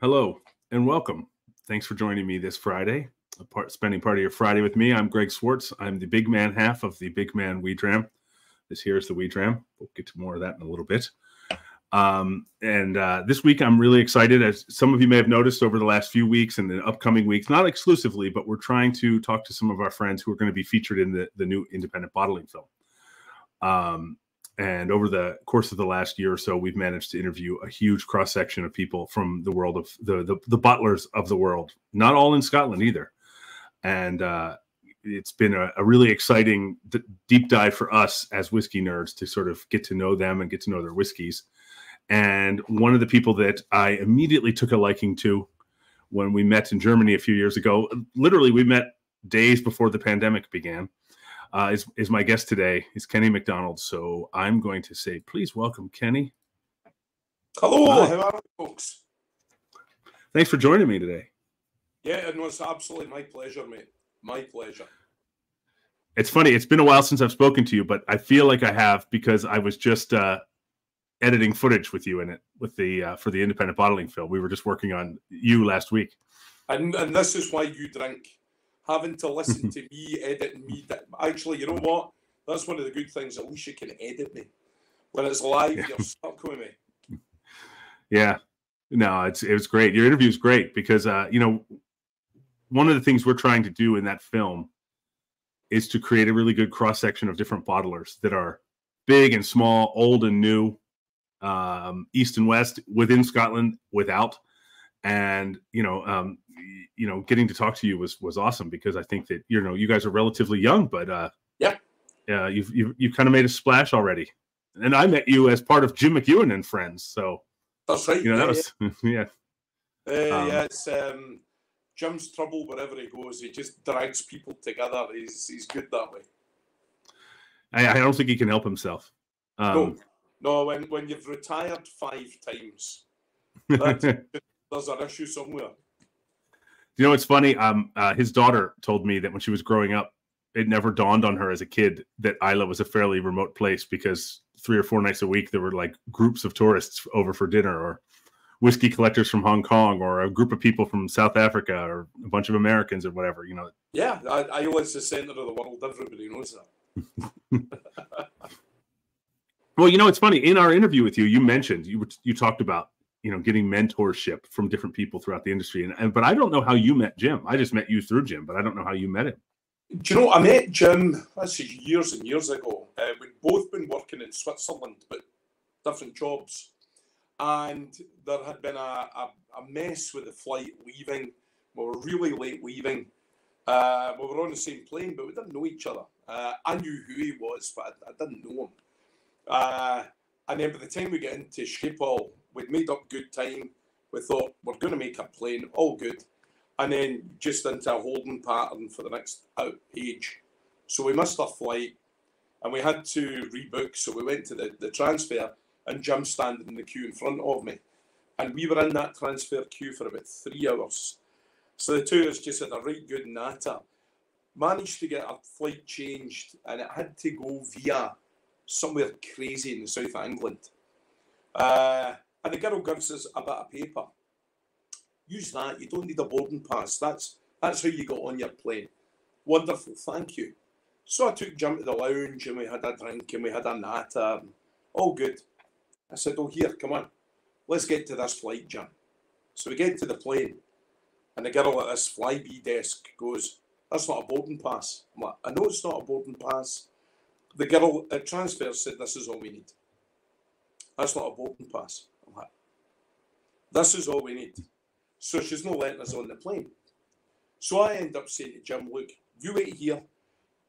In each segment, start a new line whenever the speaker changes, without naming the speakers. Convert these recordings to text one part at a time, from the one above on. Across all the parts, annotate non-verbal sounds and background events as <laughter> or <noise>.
Hello and welcome. Thanks for joining me this Friday, part, spending part of your Friday with me. I'm Greg Swartz. I'm the big man half of the Big Man Wee Dram. This here is the Wee Dram. We'll get to more of that in a little bit. Um, and uh, this week, I'm really excited. As some of you may have noticed over the last few weeks and the upcoming weeks, not exclusively, but we're trying to talk to some of our friends who are going to be featured in the, the new independent bottling film. Um, and over the course of the last year or so, we've managed to interview a huge cross section of people from the world of the, the, the bottlers of the world, not all in Scotland either. And uh, it's been a, a really exciting d- deep dive for us as whiskey nerds to sort of get to know them and get to know their whiskeys. And one of the people that I immediately took a liking to when we met in Germany a few years ago, literally, we met days before the pandemic began uh, is, is my guest today. Is Kenny MacDonald. So I'm going to say, please welcome Kenny.
Hello, how are you, folks?
Thanks for joining me today.
Yeah, no, it's absolutely my pleasure, mate. My pleasure.
It's funny. It's been a while since I've spoken to you, but I feel like I have because I was just uh, editing footage with you in it with the uh, for the independent bottling film. We were just working on you last week.
And and this is why you drink having to listen <laughs> to me editing me. Actually, you know what? That's one of the good things. At least you can edit me. When it's live, yeah. you're stuck with me.
Yeah. No, it's it was great. Your interview is great because uh, you know, one of the things we're trying to do in that film is to create a really good cross section of different bottlers that are big and small, old and new, um, east and west, within Scotland, without and you know um you know getting to talk to you was was awesome because i think that you know you guys are relatively young but uh
yeah.
yeah you've you've, you've kind of made a splash already. And i met you as part of jim mcewan and friends so
that's right.
you know that was yeah. <laughs>
uh, um, yeah it's um jim's trouble wherever he goes he just drags people together. He's he's good that way.
I, I don't think he can help himself.
Um, no no when when you've retired five times <laughs> there's an issue somewhere.
You know, it's funny. Um, uh, his daughter told me that when she was growing up, it never dawned on her as a kid that Islay was a fairly remote place because three or four nights a week there were like groups of tourists over for dinner or whiskey collectors from Hong Kong or a group of people from South Africa or a bunch of Americans or whatever, you know.
Yeah, Islay's the center of the world. Everybody knows that. <laughs>
well, you know, it's funny. In our interview with you, you mentioned you you talked about you know getting mentorship from different people throughout the industry. And, and, but i don't know how you met jim. I just met you through jim but i don't know how you met him.
Do you know i met jim that's years and years ago. Uh, we'd both been working in switzerland but different jobs. And there had been a, a, a mess with the flight leaving. We were really late leaving. Uh, we were on the same plane but we didn't know each other. Uh, i knew who he was but i, I didn't know him. Uh, and then by the time we get into Schiphol, we'd made up good time. We thought we're going to make a plane, all good, and then just into a holding pattern for the next out page. So we missed our flight, and we had to rebook. So we went to the, the transfer, and Jim standing in the queue in front of me, and we were in that transfer queue for about three hours. So the two of us just had a right good natter. Managed to get our flight changed, and it had to go via somewhere crazy in the south of England. Uh, and the girl gives us a bit of paper. Use that. You don't need a boarding pass. That's that's how you got on your plane. Wonderful. Thank you. So I took Jim to the lounge and we had a drink and we had a natter. All good. I said, Oh, here, come on. Let's get to this flight, Jim. So we get to the plane and the girl at this flyby desk goes, That's not a boarding pass. I'm like, I know it's not a boarding pass. The girl at transfer said, This is all we need. That's not a boarding pass. This is all we need. So she's not letting us on the plane. So I end up saying to Jim, look, you wait here.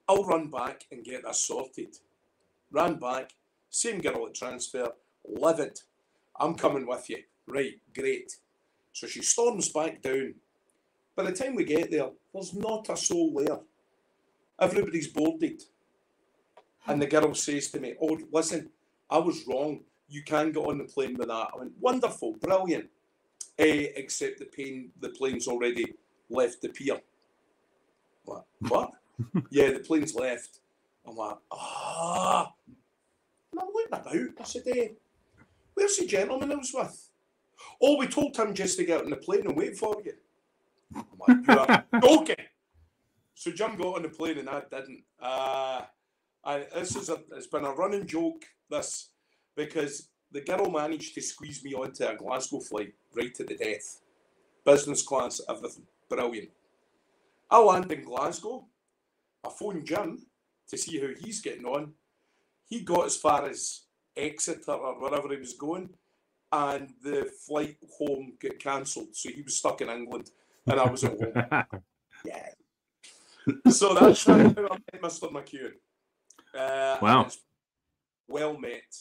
I'll run back and get this sorted. Ran back, same girl at transfer, livid. I'm coming with you. Right, great. So she storms back down. By the time we get there, there's not a soul there. Everybody's boarded. And the girl says to me, Oh, listen, I was wrong you can get on the plane with that. I went, wonderful, brilliant. Uh, except the plane, the plane's already left the pier. What? What? <laughs> yeah, the plane's left. I'm like, ah. And I'm looking about. I said, hey, where's the gentleman I was with? Oh, we told him just to get on the plane and wait for you. I'm like, you are <laughs> joking. So Jim got on the plane and I didn't. Uh, I, this is a, it's been a running joke, this, because the girl managed to squeeze me onto a Glasgow flight right to the death. Business class, everything. Brilliant. I land in Glasgow. I phone Jim to see how he's getting on. He got as far as Exeter or wherever he was going, and the flight home got cancelled. So he was stuck in England, and I was at home. <laughs> yeah. So that's how I met Mr. McEwan. Uh,
wow.
Well met.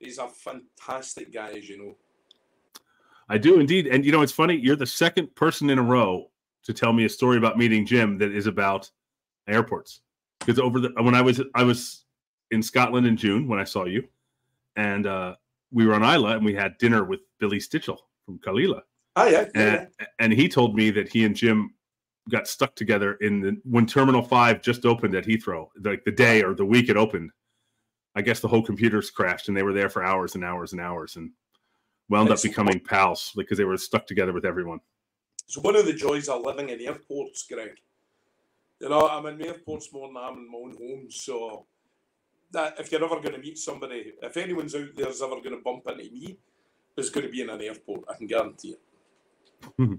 He's a fantastic guy, as you know.
I do indeed. And you know, it's funny, you're the second person in a row to tell me a story about meeting Jim that is about airports. Because over the when I was I was in Scotland in June when I saw you, and uh, we were on Islay and we had dinner with Billy Stitchell from Caol Ila.
Oh yeah,
and,
yeah.
and he told me that he and Jim got stuck together in the when Terminal Five just opened at Heathrow, like the day or the week it opened. I guess the whole computers crashed and they were there for hours and hours and hours and wound up becoming pals because they were stuck together with everyone.
So one of the joys of living in airports, Greg. You know, I'm in airports more than I'm in my own home. So that if you're ever going to meet somebody, if anyone's out there's ever going to bump into me, it's going to be in an airport. I can guarantee
it. Hmm.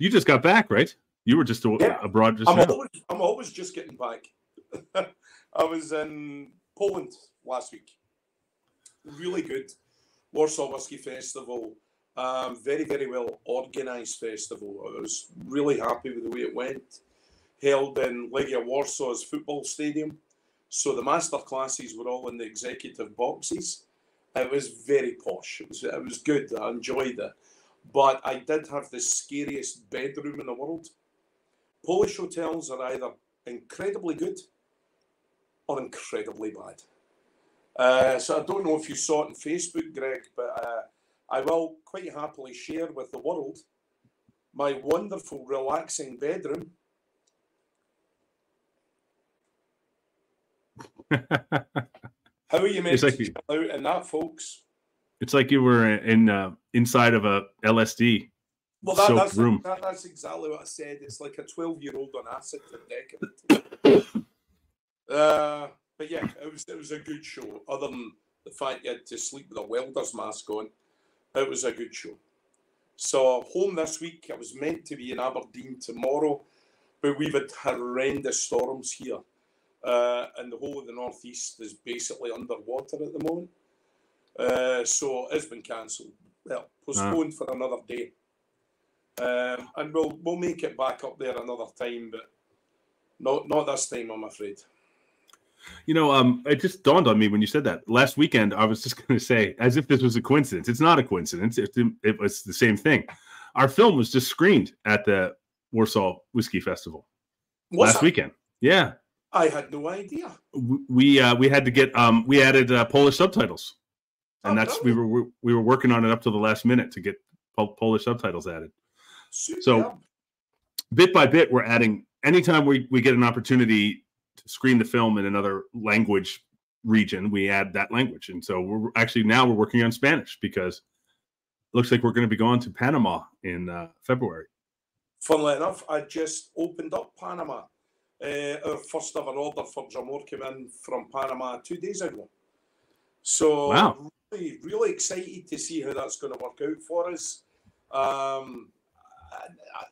you just got back, right? You were just a, yeah. abroad just
I'm
now.
Always, I'm always just getting back. <laughs> I was in Poland last week. Really good. Warsaw Whiskey Festival. Um, very, very well organised festival. I was really happy with the way it went. Held in Legia Warsaw's football stadium. So the master classes were all in the executive boxes. It was very posh. It was, it was good. I enjoyed it. But I did have the scariest bedroom in the world. Polish hotels are either incredibly good or incredibly bad. Uh, so I don't know if you saw it on Facebook, Greg, but uh, I will quite happily share with the world my wonderful, relaxing bedroom. <laughs> How are you meant like to out in that, folks?
It's like you were in uh, inside of a LSD
well, that, that's, room. That, that's exactly what I said. It's like a 12 year old on acid for decades. <coughs> uh, but yeah, it was it was a good show. Other than the fact you had to sleep with a welder's mask on, it was a good show. So home this week. I was meant to be in Aberdeen tomorrow, but we've had horrendous storms here, uh, and the whole of the northeast is basically underwater at the moment. Uh, so it's been cancelled. Well, postponed uh. for another day. Um, and we'll we'll make it back up there another time, but not not this time, I'm afraid.
You know, um, it just dawned on me when you said that last weekend. I was just <laughs> going to say, as if this was a coincidence. It's not a coincidence. It, it was the same thing. Our film was just screened at the Warsaw Whiskey Festival last that? weekend. Yeah,
I had no idea.
We uh, we had to get um, we added uh, Polish subtitles, and oh, that's we were we were working on it up to the last minute to get Polish subtitles added. So bit by bit, we're adding anytime we, we get an opportunity screen the film in another language region, we add that language. And so we're actually now we're working on Spanish because it looks like we're going to be going to Panama in uh, February.
Funnily enough, I just opened up Panama. Uh, our first ever order for Dràm Mòr came in from Panama two days ago. So wow. really, really excited to see how that's going to work out for us. Um,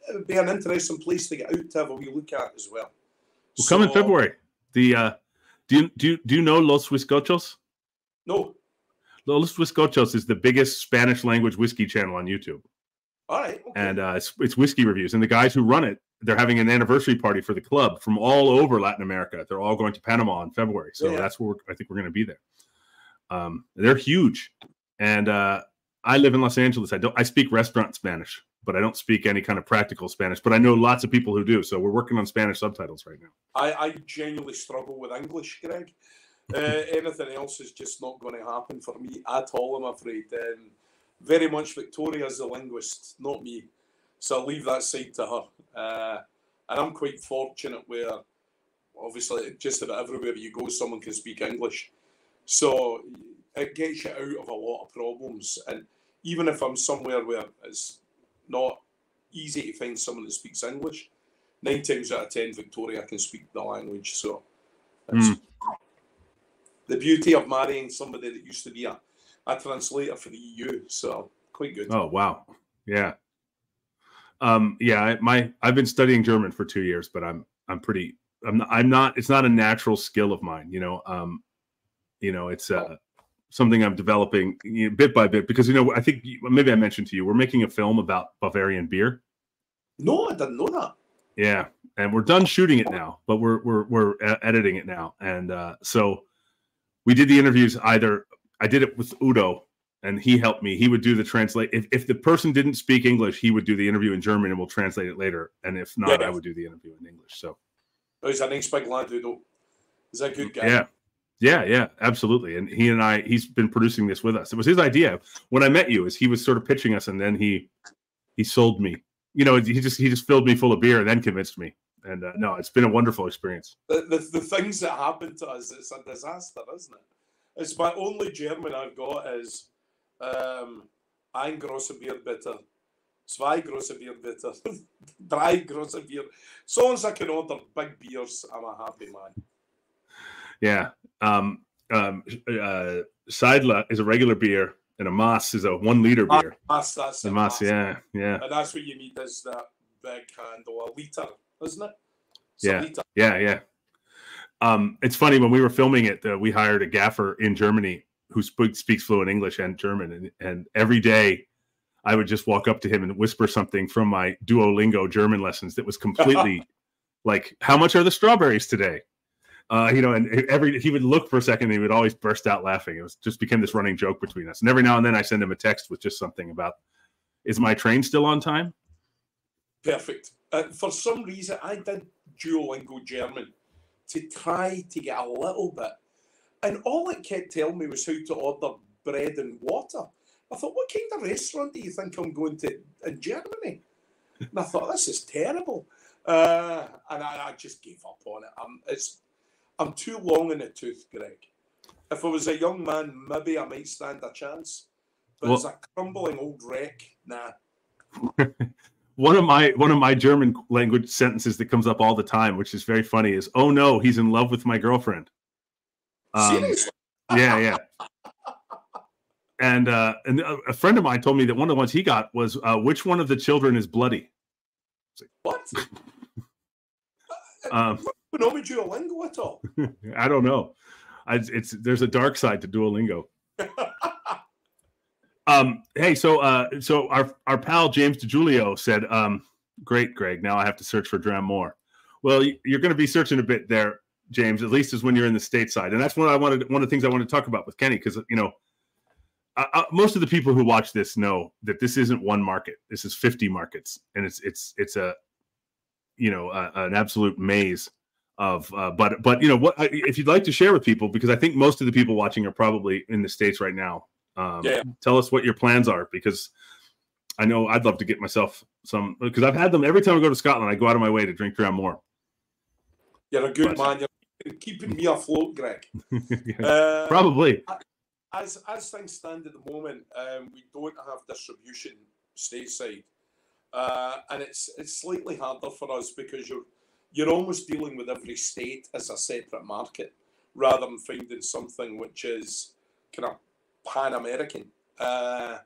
it would be an interesting place to get out to have a wee look at as well.
We'll so, come in February. The uh, do you do you, do you know Los Whiskochos?
No.
Los Whiskochos is the biggest Spanish language whiskey channel on YouTube.
All right.
Okay. And uh, it's, it's whiskey reviews, and the guys who run it, they're having an anniversary party for the club from all over Latin America. They're all going to Panama in February, so yeah. that's where I think we're going to be there. Um, they're huge, and uh, I live in Los Angeles. I don't. I speak restaurant Spanish but I don't speak any kind of practical Spanish. But I know lots of people who do. So we're working on Spanish subtitles right now.
I, I genuinely struggle with English, Greg. <laughs> Uh, anything else is just not going to happen for me at all, I'm afraid. Um, very much Victoria's the linguist, not me. So I'll leave that side to her. Uh, and I'm quite fortunate where, obviously, just about everywhere you go, someone can speak English. So it gets you out of a lot of problems. And even if I'm somewhere where it's not easy to find someone that speaks English, nine times out of ten, Victoria can speak the language. So mm. the beauty of marrying somebody that used to be a, a translator for the EU. So quite good.
Oh wow, yeah, um, yeah. My I've been studying German for two years, but I'm I'm pretty. I'm not, I'm not. It's not a natural skill of mine. You know. Um, you know, it's uh, something I'm developing you know, bit by bit because you know I think maybe I mentioned to you we're making a film about Bavarian beer.
No, I didn't know that.
Yeah, and we're done shooting it now, but we're we're we're editing it now, and uh, so we did the interviews. Either I did it with Udo, and he helped me. He would do the translate. If if the person didn't speak English, he would do the interview in German, and we'll translate it later. And if not, yeah. I would do the interview in English. So,
oh, he's a nice big lad, Udo. Is that good guy?
Yeah, yeah, yeah, absolutely. And he and I, he's been producing this with us. It was his idea when I met you. Is he was sort of pitching us, and then he he sold me. You know, he just he just filled me full of beer and then convinced me. And uh, no, it's been a wonderful experience.
The, the, the things that happen to us, it's a disaster, isn't it? It's my only German I've got is um, ein große Bier bitte, zwei große Bier bitte, <laughs> drei große Bier. So as I can order big beers, I'm a happy man.
Yeah. Um, um, uh, Seidler is a regular beer, and a Mass is a one liter beer.
Mass, that's
a Mass, yeah, yeah.
And that's what you need is that big handle, a liter, isn't it?
It's yeah, yeah, yeah. Um, it's funny when we were filming it, uh, we hired a gaffer in Germany who sp- speaks fluent English and German, and, and every day I would just walk up to him and whisper something from my Duolingo German lessons that was completely <laughs> like, "How much are the strawberries today?" Uh, you know, and every he would look for a second, and he would always burst out laughing. It was just became this running joke between us. And every now and then, I send him a text with just something about, "Is my train still on time?"
Perfect. Uh, for some reason, I did Duolingo German to try to get a little bit, and all it kept telling me was how to order bread and water. I thought, what kind of restaurant do you think I'm going to in Germany? And I thought, this is terrible. Uh, and I, I, just gave up on it. Um, it's I'm too long in the tooth, Greg. If I was a young man, maybe I might stand a chance. But well, as a crumbling old wreck, nah. <laughs>
one of my one of my German language sentences that comes up all the time, which is very funny, is "Oh no, he's in love with my girlfriend."
Um, Seriously?
Yeah, yeah. <laughs> and uh, and a friend of mine told me that one of the ones he got was uh, which one of the children is bloody.
Like, what? <laughs> um, know Duolingo at all? <laughs>
I don't know. I, it's there's a dark side to Duolingo. <laughs> um, hey, so uh, so our our pal James DiGiulio said, um, "Great, Greg. Now I have to search for Dràm Mòr." Well, you're going to be searching a bit there, James. At least is when you're in the stateside, and that's what I wanted. One of the things I wanted to talk about with Kenny because you know. most of the people who watch this know that this isn't one market. This is 50 markets, and it's it's it's a you know an absolute maze of uh, but but you know what if you'd like to share with people because i think most of the people watching are probably in the states right now um, yeah. tell us what your plans are because i know i'd love to get myself some because i've had them every time i go to scotland i go out of my way to drink Dràm Mòr.
You're a good but, man you're keeping me afloat greg. <laughs>
Yeah, uh, probably.
As as things stand at the moment um, we don't have distribution stateside uh, and it's it's slightly harder for us because you're you're almost dealing with every state as a separate market rather than finding something which is kind of pan American. Uh,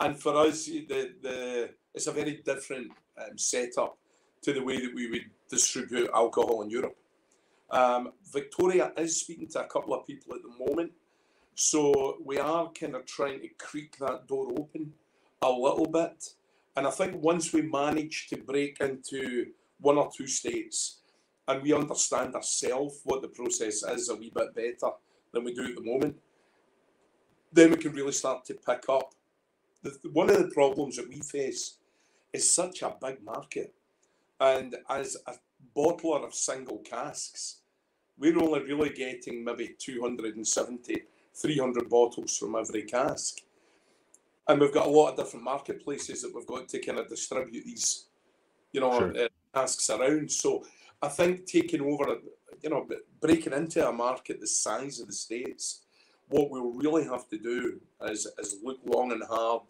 and for us, the, the it's a very different um, setup to the way that we would distribute alcohol in Europe. Um, Victoria is speaking to a couple of people at the moment, so we are kind of trying to creak that door open a little bit. And I think once we manage to break into one or two states, and we understand ourselves what the process is a wee bit better than we do at the moment, then we can really start to pick up. The, one of the problems that we face is such a big market, and as a bottler of single casks, we're only really getting maybe 270, 300 bottles from every cask. And we've got a lot of different marketplaces that we've got to kind of distribute these, you know, sure. uh, tasks around. So I think taking over, you know, breaking into a market the size of the states what we'll really have to do is, is look long and hard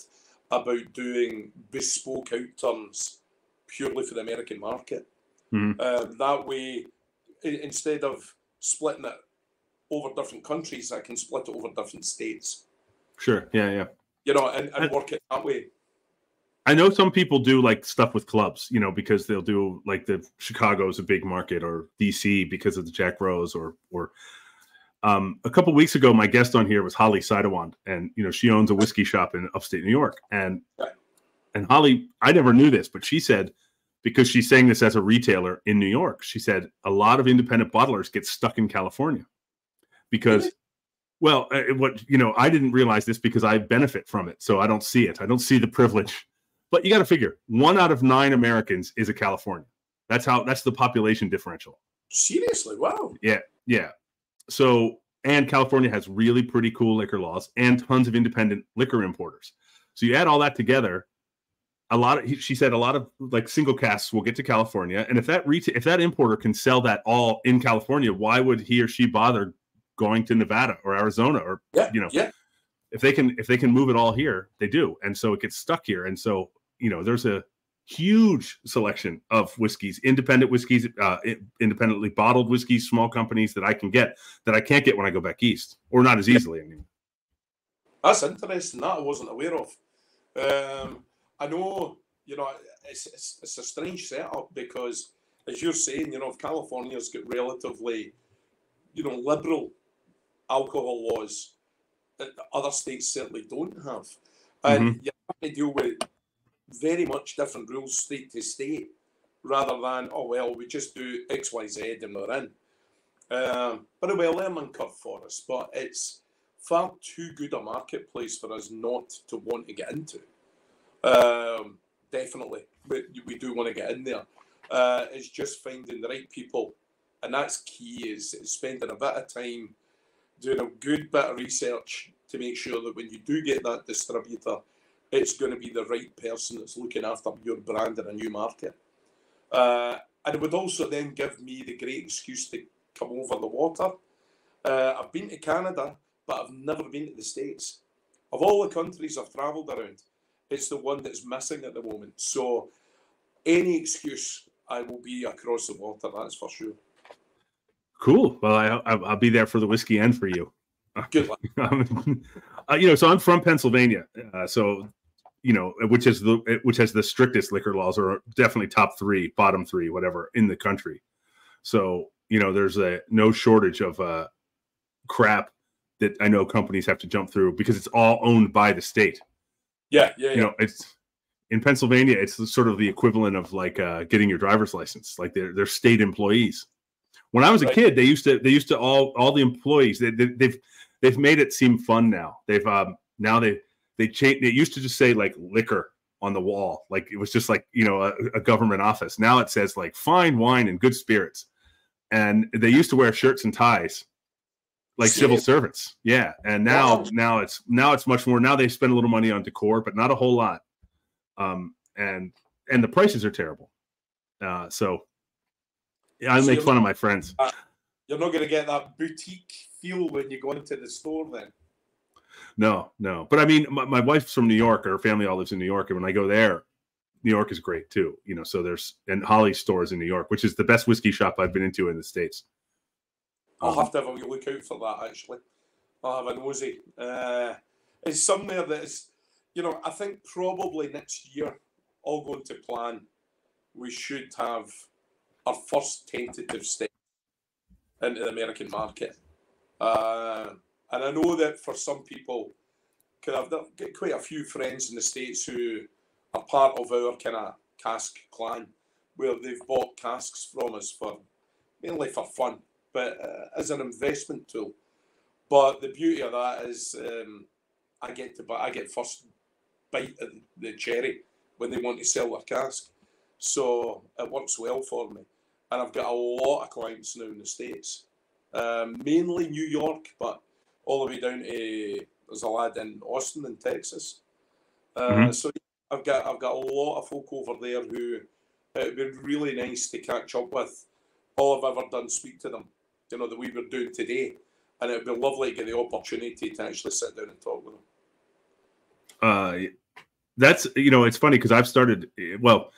about doing bespoke outturns purely for the American market.
Mhm.
Uh, that way, instead of splitting it over different countries, I can split it over different states.
Sure. Yeah, yeah.
You know, and, and
And-
work it that way.
I know some people do like stuff with clubs, you know, because they'll do like the Chicago's a big market or DC because of the Jack Rose or or um, a couple weeks ago, my guest on here was Holly Sidewand, and you know she owns a whiskey shop in upstate New York, and and Holly, I never knew this, but she said because she's saying this as a retailer in New York, she said a lot of independent bottlers get stuck in California because well, uh, what you know, I didn't realize this because I benefit from it, so I don't see it. I don't see the privilege. But you got to figure one out of nine Americans is a Californian. That's how. That's the population differential.
Seriously, wow.
Yeah. Yeah. So, and California has really pretty cool liquor laws and tons of independent liquor importers. So you add all that together, a lot of she said a lot of like single casks will get to California, and if that retail if that importer can sell that all in California, why would he or she bother going to Nevada or Arizona or
Yeah,
you know
yeah.
if they can if they can move it all here, they do, and so it gets stuck here, and so you know there's a huge selection of whiskeys, independent whiskeys, uh, independently bottled whiskeys, small companies that I can get that I can't get when I go back east, or not as easily anymore.
That's interesting. That I wasn't aware of. Um, I know, you know, it's, it's, it's a strange setup because, as you're saying, you know, if California's got relatively, you know, liberal alcohol laws that other states certainly don't have, and you have to deal with very much different rules state to state, rather than oh well, we just do X, Y, Z and we're in. Um, but be a learning curve for us. But it's far too good a marketplace for us not to want to get into. Um, definitely, we, we do want to get in there. Uh, it's just finding the right people, and that's key. Is, is spending a bit of time doing a good bit of research to make sure that when you do get that distributor, it's going to be the right person that's looking after your brand in a new market. Uh, and it would also then give me the great excuse to come over the water. Uh, I've been to Canada, but I've never been to the States. Of all the countries I've travelled around, it's the one that's missing at the moment. So, any excuse, I will be across the water, that's for sure.
Cool. Well, I, I'll be there for the whiskey and for you.
Good luck. <laughs>
uh, you know, so I'm from Pennsylvania, uh, so you know, which is the which has the strictest liquor laws, or definitely top three, bottom three, whatever in the country. So you know, there's a no shortage of uh, crap that I know companies have to jump through because it's all owned by the state.
Yeah, yeah, yeah.
You know, it's in Pennsylvania, it's sort of the equivalent of like uh, getting your driver's license. Like they're they're state employees. When I was a kid, they used to they used to all all the employees they, they, they've they've made it seem fun now. They've um now they they changed. It used to just say like liquor on the wall, like it was just like you know a, a government office. Now it says like fine wine and good spirits, and they used to wear shirts and ties, like civil servants. Yeah, and now
Wow.
now it's now it's much more. Now they spend a little money on decor, but not a whole lot. Um, and and the prices are terrible. Uh, so yeah, I
So
make fun of my friends.
You're not going to get that boutique feel when you go into the store then.
No, no. But I mean, my, my wife's from New York. Her family all lives in New York, and when I go there, New York is great too. You know, so there's and Holly's stores in New York, which is the best whiskey shop I've been into in the states.
I'll
Um,
have to have a wee look out for that actually. I'll have a nosy. Uh, it's somewhere that is, you know, I think probably next year, all going to plan, we should have our first tentative step into the American market. Uh, and I know that for some people, because I've got quite a few friends in the States who are part of our kind of cask clan, where they've bought casks from us for mainly for fun but uh, as an investment tool. But the beauty of that is um, I get to buy, I get first bite of the cherry when they want to sell their cask. So it works well for me. And I've got a lot of clients now in the States, um, mainly New York, but all the way down to there's a lad in Austin in Texas. Uh,
Mhm.
So I've got I've got a lot of folk over there who it would be really nice to catch up with. All I've ever done speak to them, you know, that we were doing today, and it would be lovely to get the opportunity to actually sit down and talk with them.
Uh, that's you know, it's funny because I've started well.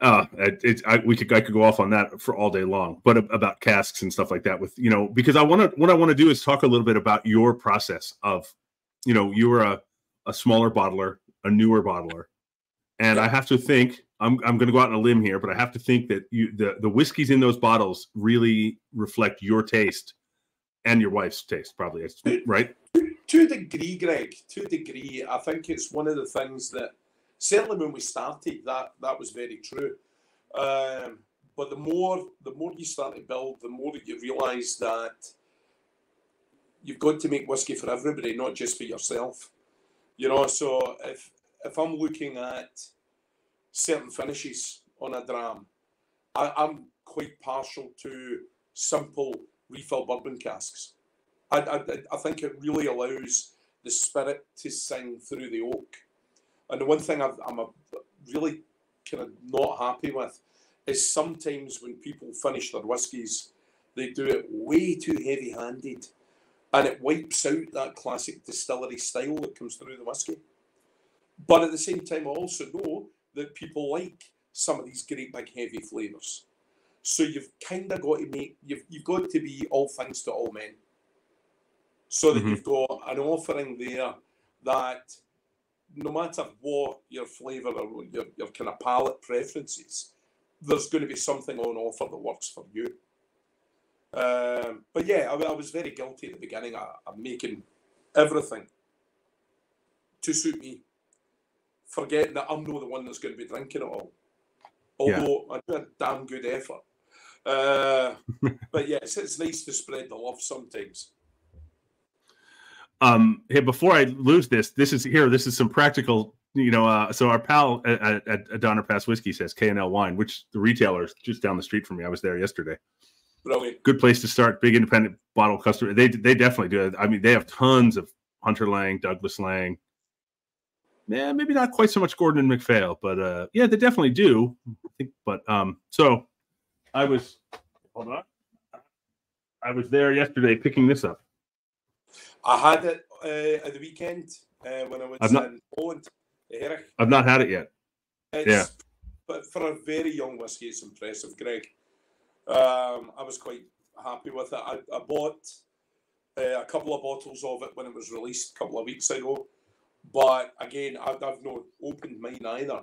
Uh, it, I, we could I could go off on that for all day long, but about casks and stuff like that. With you know, because I want to what I want to do is talk a little bit about your process of, you know, you were a a smaller bottler, a newer bottler, and yeah. I have to think I'm I'm going to go out on a limb here, but I have to think that you the the whiskeys in those bottles really reflect your taste and your wife's taste, probably right.
To a degree, Greg. To a degree, I think it's one of the things that certainly when we started, that that was very true. Um, but the more the more you start to build, the more that you realise that you've got to make whiskey for everybody, not just for yourself. You know, so if if I'm looking at certain finishes on a dram. I, am quite partial to simple refill bourbon casks. I, I, I think it really allows the spirit to sing through the oak. And the one thing i am really kind of not happy with is sometimes when people finish their whiskies, they do it way too heavy handed and it wipes out that classic distillery style that comes through the whiskey. But at the same time, I also know that people like some of these great big heavy flavours. So you've kind of got to make you've you've got to be all things to all men. So that mm-hmm. you've got an offering there that no matter what your flavour or your, your kind of palate preferences, there's going to be something on offer that works for you. Um, but yeah, I, I, was very guilty at the beginning. I'm making everything to suit me forgetting that I'm not the one that's going to be drinking it all. Although yeah. I do a damn good effort. Uh, <laughs> but yeah, it's, it's nice to spread the love sometimes.
Um, hey, before I lose this, this is here. This is some practical, you know. Uh, so our pal at, at, Donner Pass Whiskey says K and L Wine, which the retailer is just down the street from me. I was there yesterday.
Brilliant.
Good place to start. Big independent bottle customer. They they definitely do. I mean, they have tons of Hunter Laing, Douglas Laing, yeah, maybe not quite so much Gordon and MacPhail, but uh, yeah, they definitely do. I think, but um, so I was hold on, I was there yesterday picking this up.
I had it uh, at the weekend uh, when I was I've not, in Poland. Hearach.
I've not had it yet.
It's, yeah, but for a very young whiskey, it's impressive, Greg. Um, I was quite happy with it. I, I bought uh, a couple of bottles of it when it was released a couple of weeks ago but again, I've, I've not opened mine either.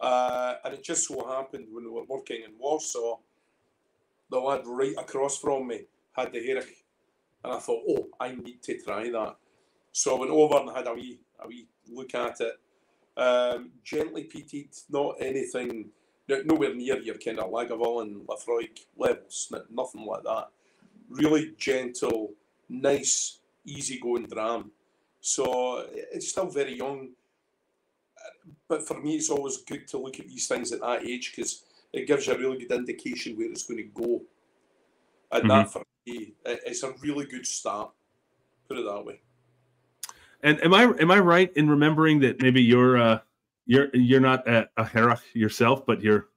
Uh, and it just so happened when we were working in Warsaw, the lad right across from me had the Hearach. And I thought, oh, I need to try that. So I went over and had a wee, a wee look at it. Um, gently peated, not anything, nowhere near your kind of Lagavulin, Laphroaig levels, nothing like that. Really gentle, nice, easygoing dram. So it's still very young. But for me, it's always good to look at these things at that age because it gives you a really good indication where it's going to go. And mm-hmm. that for it's a really good start. Put it that way.
And am I am I right in remembering that maybe you're uh, you're you're not a, a Hearach yourself, but you're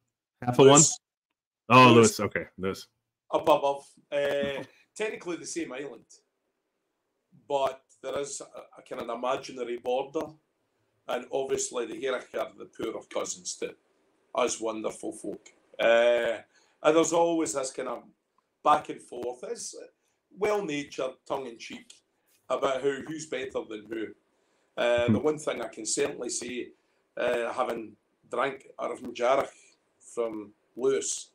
half a one? Oh, Lewis. Okay, Lewis.
Up above. Uh, technically the same island, but there is a, a kind of imaginary border, and obviously the Hearach are the poor of cousins to us wonderful folk. Uh, and there's always this kind of back and forth. It's well natured, tongue in cheek about who who's better than who. Uh, hmm. the one thing I can certainly say, uh, having drank Abhainn Dearg from Lewis,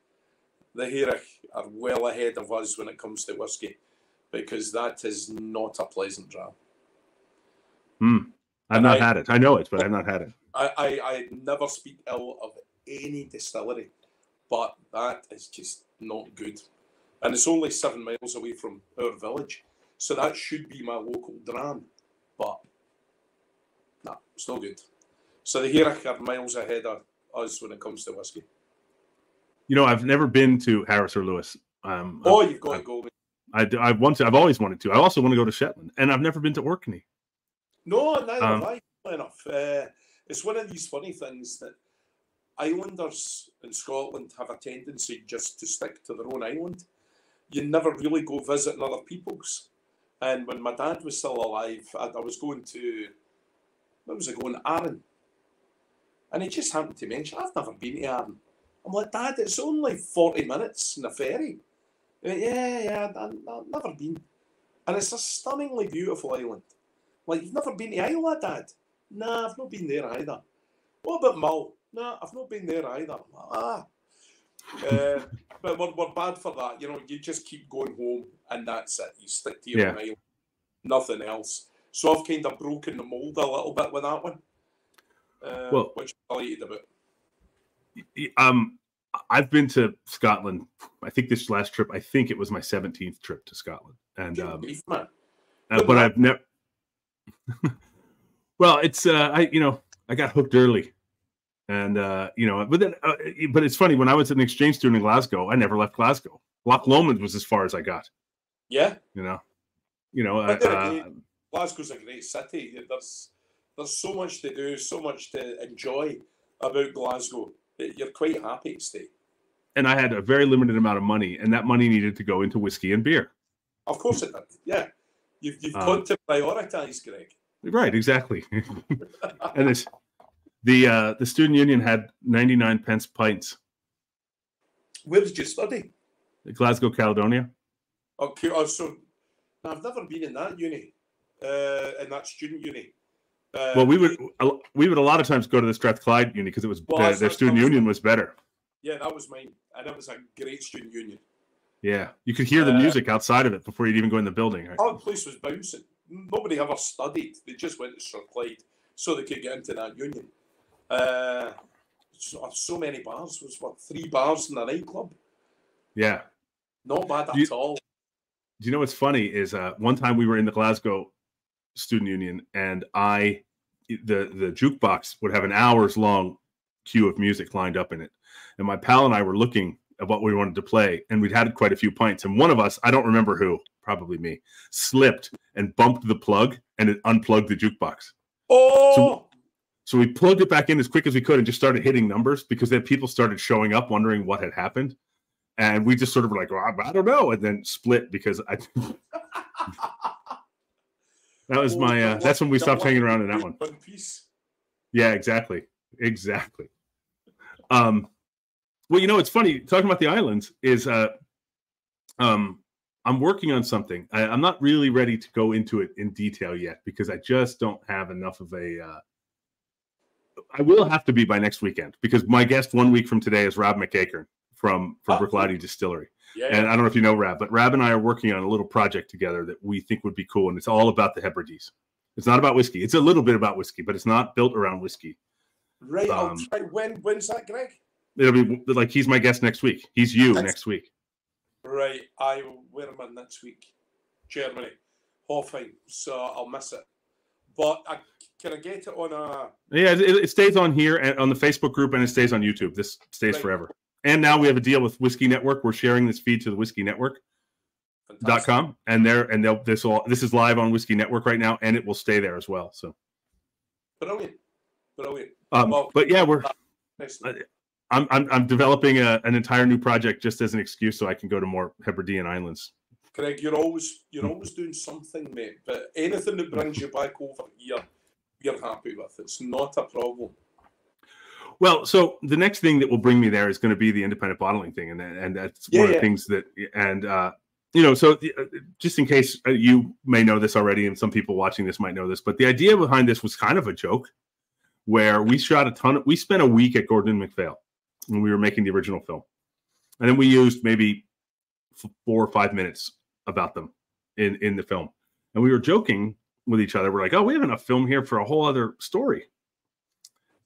the Hearach are well ahead of us when it comes to whisky because that is not a pleasant dram.
Hmm. I've and not I, had it. I know it, but I've not had it.
I, I, I never speak ill of any distillery, but that is just not good. And it's only seven miles away from our village. So that should be my local dram. But no, nah, it's not good. So the Hearach are miles ahead of us when it comes to whiskey.
You know, I've never been to Harris or Lewis. Um,
oh, you've got I've, to go.
I, I want to. I've always wanted to. I also want to go to Shetland, and I've never been to Orkney.
No, neither um, have I. Enough. Uh, it's one of these funny things that islanders in Scotland have a tendency just to stick to their own island. You never really go visiting other people's. And when my dad was still alive, I, I was going to, where was I going? Arran. And he just happened to mention, I've never been to Arran. I'm like, Dad, it's only 40 minutes in a ferry. Went, yeah, yeah, I, have never been. And it's a stunningly beautiful island. Like, you've never been to Islay, Dad? Nah, I've not been there either. What about Mull? Nah, I've not been there either. Ah. Uh, but we're, we're bad for that. You know, you just keep going home and that's it. You stick to your yeah. island, nothing else. So I've kind of broken the mold a little bit with that one. Uh, well, which I'm delighted about.
Um, I've been to Scotland. I think this last trip, I think it was my 17th trip to Scotland. And um, uh, but I've never <laughs> well, it's uh, I you know I got hooked early, and uh, you know, but then uh, but it's funny when I was an exchange student in Glasgow, I never left Glasgow. Loch Lomond was as far as I got.
Yeah,
you know, you know, uh,
Glasgow's a great city. There's there's so much to do, so much to enjoy about Glasgow. You're quite happy to stay.
And I had a very limited amount of money, and that money needed to go into whiskey and beer.
Of course it did. Yeah, you've you've got to prioritize, Greg.
Right, exactly. <laughs> and it's the uh, the student union had 99 pence pints.
Where did you study?
Glasgow, Caledonia.
Okay, oh, so I've never been in that uni, uh, in that student uni.
Uh, well, we would we would a lot of times go to the Strathclyde uni because it was well, their student union was better.
Yeah, that was mine, and it was a great student union.
Yeah, you could hear the uh, music outside of it before you'd even go in the building.
Right? Oh, the place was bouncing nobody ever studied. They just went to Strathclyde so they could get into that union. Uh, so, so many bars. It was what three bars in a nightclub?
Yeah,
not bad at you, all.
Do you know what's funny is uh, one time we were in the Glasgow Student Union and I, the the jukebox would have an hours long queue of music lined up in it, and my pal and I were looking at what we wanted to play, and we'd had quite a few pints, and one of us, I don't remember who, probably me, slipped and bumped the plug and it unplugged the jukebox.
Oh.
So, so we plugged it back in as quick as we could and just started hitting numbers because then people started showing up wondering what had happened. And we just sort of were like, well, I don't know. And then split because I. <laughs> that was my, uh, that's when we stopped hanging around in that one. piece Yeah, exactly. Exactly. Um, well, you know, it's funny talking about the islands is, uh, um, I'm working on something. I, am not really ready to go into it in detail yet because I just don't have enough of a. Uh, I will have to be by next weekend because my guest one week from today is Rob McAkern from from oh, Bruichladdich Distillery. Yeah, and I don't know if you know Rab, but Rab and I are working on a little project together that we think would be cool, and it's all about the Hebrides. It's not about whiskey. It's a little bit about whiskey, but it's not built around whiskey.
Right. Um, when when's that, Greg?
It'll be like he's my guest next week. He's you That's, next week.
Right, I where am I next week? Germany, Hoffenheim. So I'll miss it. But I, can I get it on a?
Yeah, it, it, stays on here and on the Facebook group, and it stays on YouTube. This stays right. forever. And now we have a deal with Whiskey Network. We're sharing this feed to the Whiskey Network. Dot com and there and they'll this will this is live on Whiskey Network right now and it will stay there as well. So
brilliant, brilliant.
Um, well, but yeah, we're I'm I'm, I'm developing a, an entire new project just as an excuse so I can go to more Hebridean islands.
Greg, you're always you're always doing something, mate. But anything that brings you back over here, you're happy with. It's not a problem.
Well, so the next thing that will bring me there is going to be the independent bottling thing, and and that's yeah, one of the things that and uh, you know, so uh, just in case uh, you may know this already, and some people watching this might know this, but the idea behind this was kind of a joke, where we shot a ton. Of, we spent a week at Gordon MacPhail, when we were making the original film. And then we used maybe four or five minutes about them in, in the film. And we were joking with each other. We're like, oh, we have enough film here for a whole other story.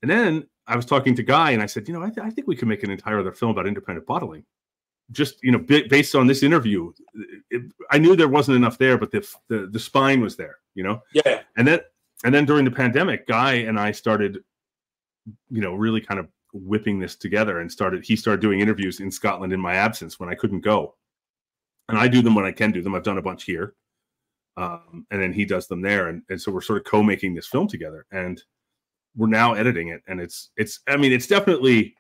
And then I was talking to Guy and I said, you know, I, th- I think we could make an entire other film about independent bottling. Just, you know, based on this interview, it, I knew there wasn't enough there, but the, the, the spine was there, you know?
Yeah.
And then, and then during the pandemic, Guy and I started, you know, really kind of whipping this together and started he started doing interviews in Scotland in my absence when I couldn't go. And I do them when I can do them. I've done a bunch here. Um, and then he does them there. And, and so we're sort of co-making this film together and we're now editing it. And it's it's I mean, it's definitely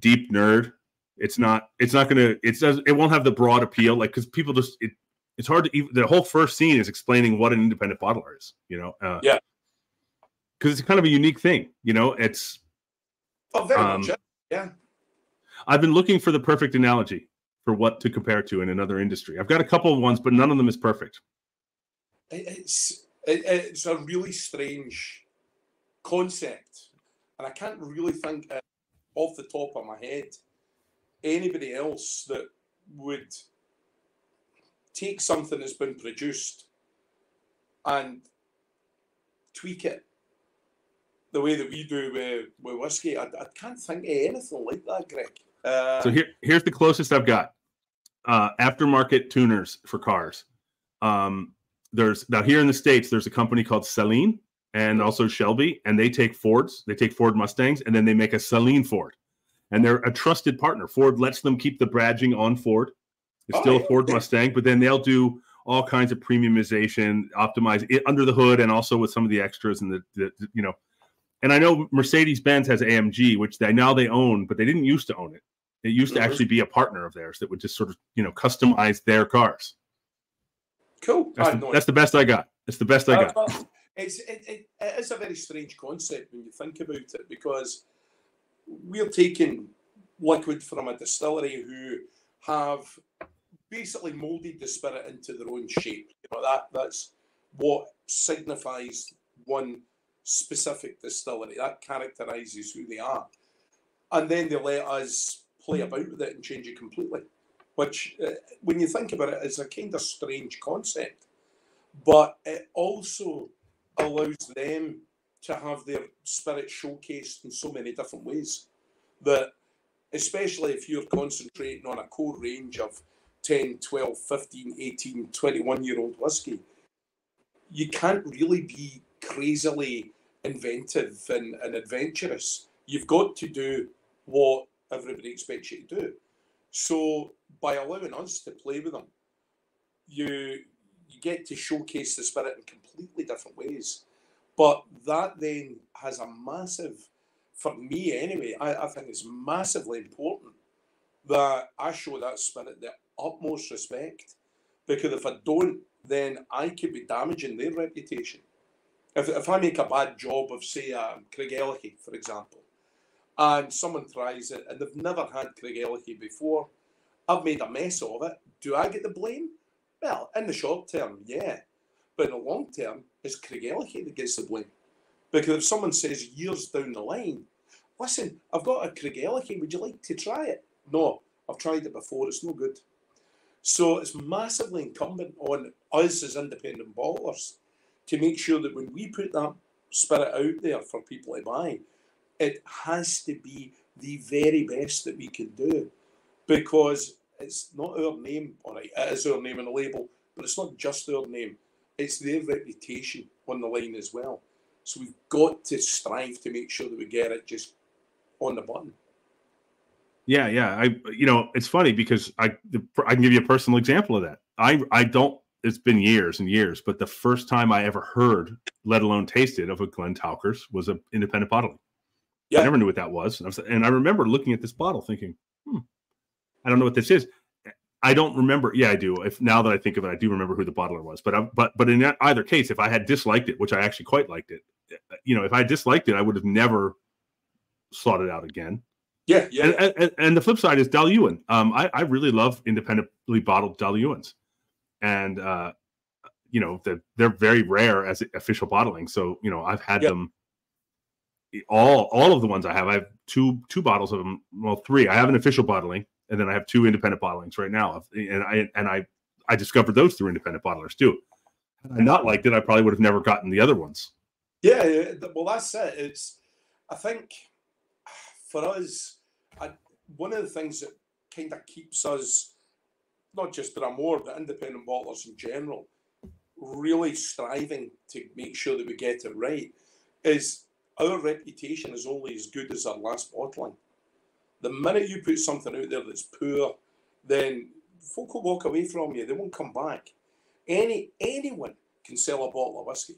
deep nerd. It's not it's not gonna it does it won't have the broad appeal, like because people just it it's hard to even the whole first scene is explaining what an independent bottler is. You know, uh,
Yeah.
because it's kind of a unique thing. You know, it's
Oh, very
Um,
much. Yeah.
I've been looking for the perfect analogy for what to compare to in another industry. I've got a couple of ones, but none of them is perfect.
It- It's it, it's a really strange concept, and I can't really think uh, off the top of my head anybody else that would take something that's been produced and tweak it the way that we do with, with whiskey. I, I can't think of anything like that, Greg. Uh,
So here, here's the closest I've got. Uh, aftermarket tuners for cars. Um, there's now here in the states. There's a company called Saleen and also Shelby, and they take Fords. They take Ford Mustangs, and then they make a Saleen Ford, and they're a trusted partner. Ford lets them keep the badging on Ford. It's
Oh,
still a Ford. Mustang, but then they'll do all kinds of premiumization, optimize it under the hood, and also with some of the extras and the, the, the- you know. And I know Mercedes Benz has AMG, which they now they own, but they didn't used to own it. It used to
Mhm.
actually be a partner of theirs that would just sort of you know customize their cars.
Cool.
That's, the, that's the best I got. It's the best I got.
Uh, <laughs> uh, it's it, it, it is a very strange concept when you think about it because we're taking liquid from a distillery who have basically molded the spirit into their own shape. You know that that's what signifies one specific distillery. That characterizes who they are, and then they let us play about with it and change it completely. Which, uh, when you think about it, is a kind of strange concept but it also allows them to have their spirit showcased in so many different ways that especially if you're concentrating on a core range of 10 12 15 18 21 year old whiskey you can't really be crazily inventive and, and adventurous. You've got to do what everybody expects you to do. So by allowing us to play with them you you get to showcase the spirit in completely different ways. But that then has a massive, for me anyway, I, I think it's massively important that I show that spirit the utmost respect. Because if I don't, then I could be damaging their reputation. If, if I make a bad job of, say, um, Craig for example, and someone tries it and they've never had Craig before, I've made a mess of it. Do I get the blame? Well, in the short term, yeah. But in the long term, it's Craigellachie that gets the blame. Because if someone says years down the line, listen, I've got a Craigellachie, would you like to try it? No, I've tried it before, it's no good. So it's massively incumbent on us as independent bottlers to make sure that when we put that spirit out there for people to buy, it has to be the very best that we can do. Because it's not our name, all right, it is our name on the label, but it's not just our name, it's their reputation on the line as well. So we've got to strive to make sure that we get it just on the button.
Yeah, yeah. I you know it's funny because I the, I can give you a personal example of that. I I don't. It's been years and years, but the first time I ever heard, let alone tasted, of a Glentauchers was an independent bottling.
Yeah.
I never knew what that was, and I, was, and I remember looking at this bottle, thinking, "Hmm, I don't know what this is." I don't remember. Yeah, I do. If now that I think of it, I do remember who the bottler was. But I, but but in either case, if I had disliked it, which I actually quite liked it, you know, if I disliked it, I would have never sought it out again.
Yeah, yeah.
And, and, and the flip side is Dailuaine. Um, I, I really love independently bottled Dailuaines, and uh, you know they're, they're very rare as official bottling. So you know I've had
Yep.
them all all of the ones I have. I have two two bottles of them. Well, three. I have an official bottling, and then I have two independent bottlings right now. And I and I I discovered those through independent bottlers too. Had I not liked it, I probably would have never gotten the other ones.
Yeah, well, that's it. It's, I think, for us, I, one of the things that kind of keeps us, not just Dràm Mòr, but independent bottlers in general, really striving to make sure that we get it right, is our reputation is only as good as our last bottling. The minute you put something out there that's poor, then folk will walk away from you. They won't come back. Any anyone can sell a bottle of whiskey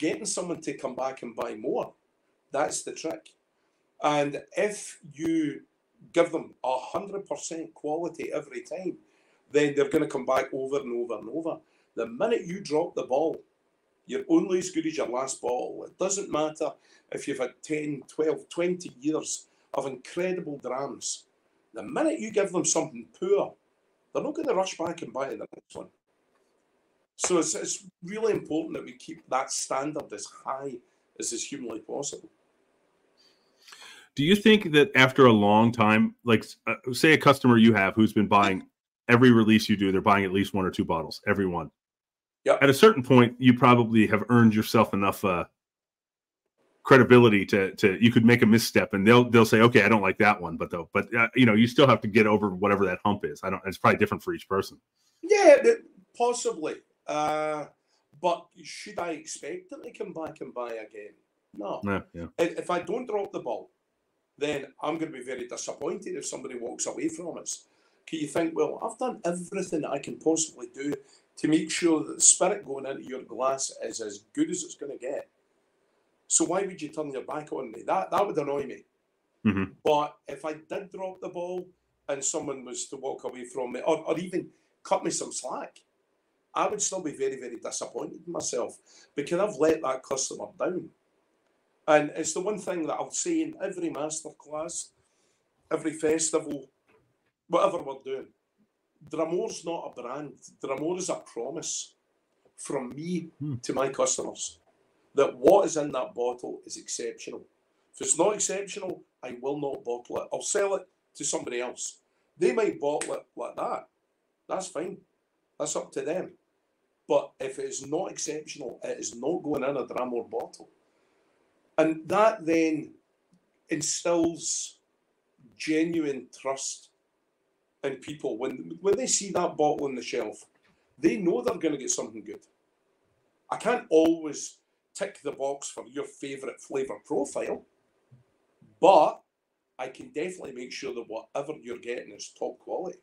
getting someone to come back and buy more, that's the trick. And if you give them a hundred percent quality every time, then they're going to come back over and over and over. The minute you drop the ball, you're only as good as your last ball. It doesn't matter if you've had 10, 12, 20 years of incredible drams. The minute you give them something poor, they're not going to rush back and buy the next one. So it's, it's really important that we keep that standard as high as is humanly possible.
Do you think that after a long time, like uh, say a customer you have who's been buying every release you do, they're buying at least one or two bottles, every one.
Yeah.
At a certain point, you probably have earned yourself enough uh, credibility to to you could make a misstep and they'll they'll say, okay, I don't like that one, but though, but uh, you know, you still have to get over whatever that hump is. I don't. It's probably different for each person.
Yeah, possibly. Uh, but should I expect them to come back and buy again? No.
Yeah, yeah.
If I don't drop the ball, then I'm going to be very disappointed if somebody walks away from us. Can you think, well, I've done everything I can possibly do to make sure that the spirit going into your glass is as good as it's going to get. So why would you turn your back on me? That that would annoy me.
Mm-hmm.
But if I did drop the ball and someone was to walk away from me, or, or even cut me some slack, I would still be very, very disappointed in myself because I've let that customer down. And it's the one thing that I'll say in every masterclass, every festival, whatever we're doing. Dràm Mòr's not a brand. Dràm Mòr is a promise from me
Hmm.
to my customers that what is in that bottle is exceptional. If it's not exceptional, I will not bottle it. I'll sell it to somebody else. They might bottle it like that. That's fine. That's up to them. But if it is not exceptional, it is not going in a Dràm Mòr bottle. And that then instills genuine trust in people. When when they see that bottle on the shelf, they know they're going to get something good. I can't always tick the box for your favourite flavour profile, but I can definitely make sure that whatever you're getting is top quality.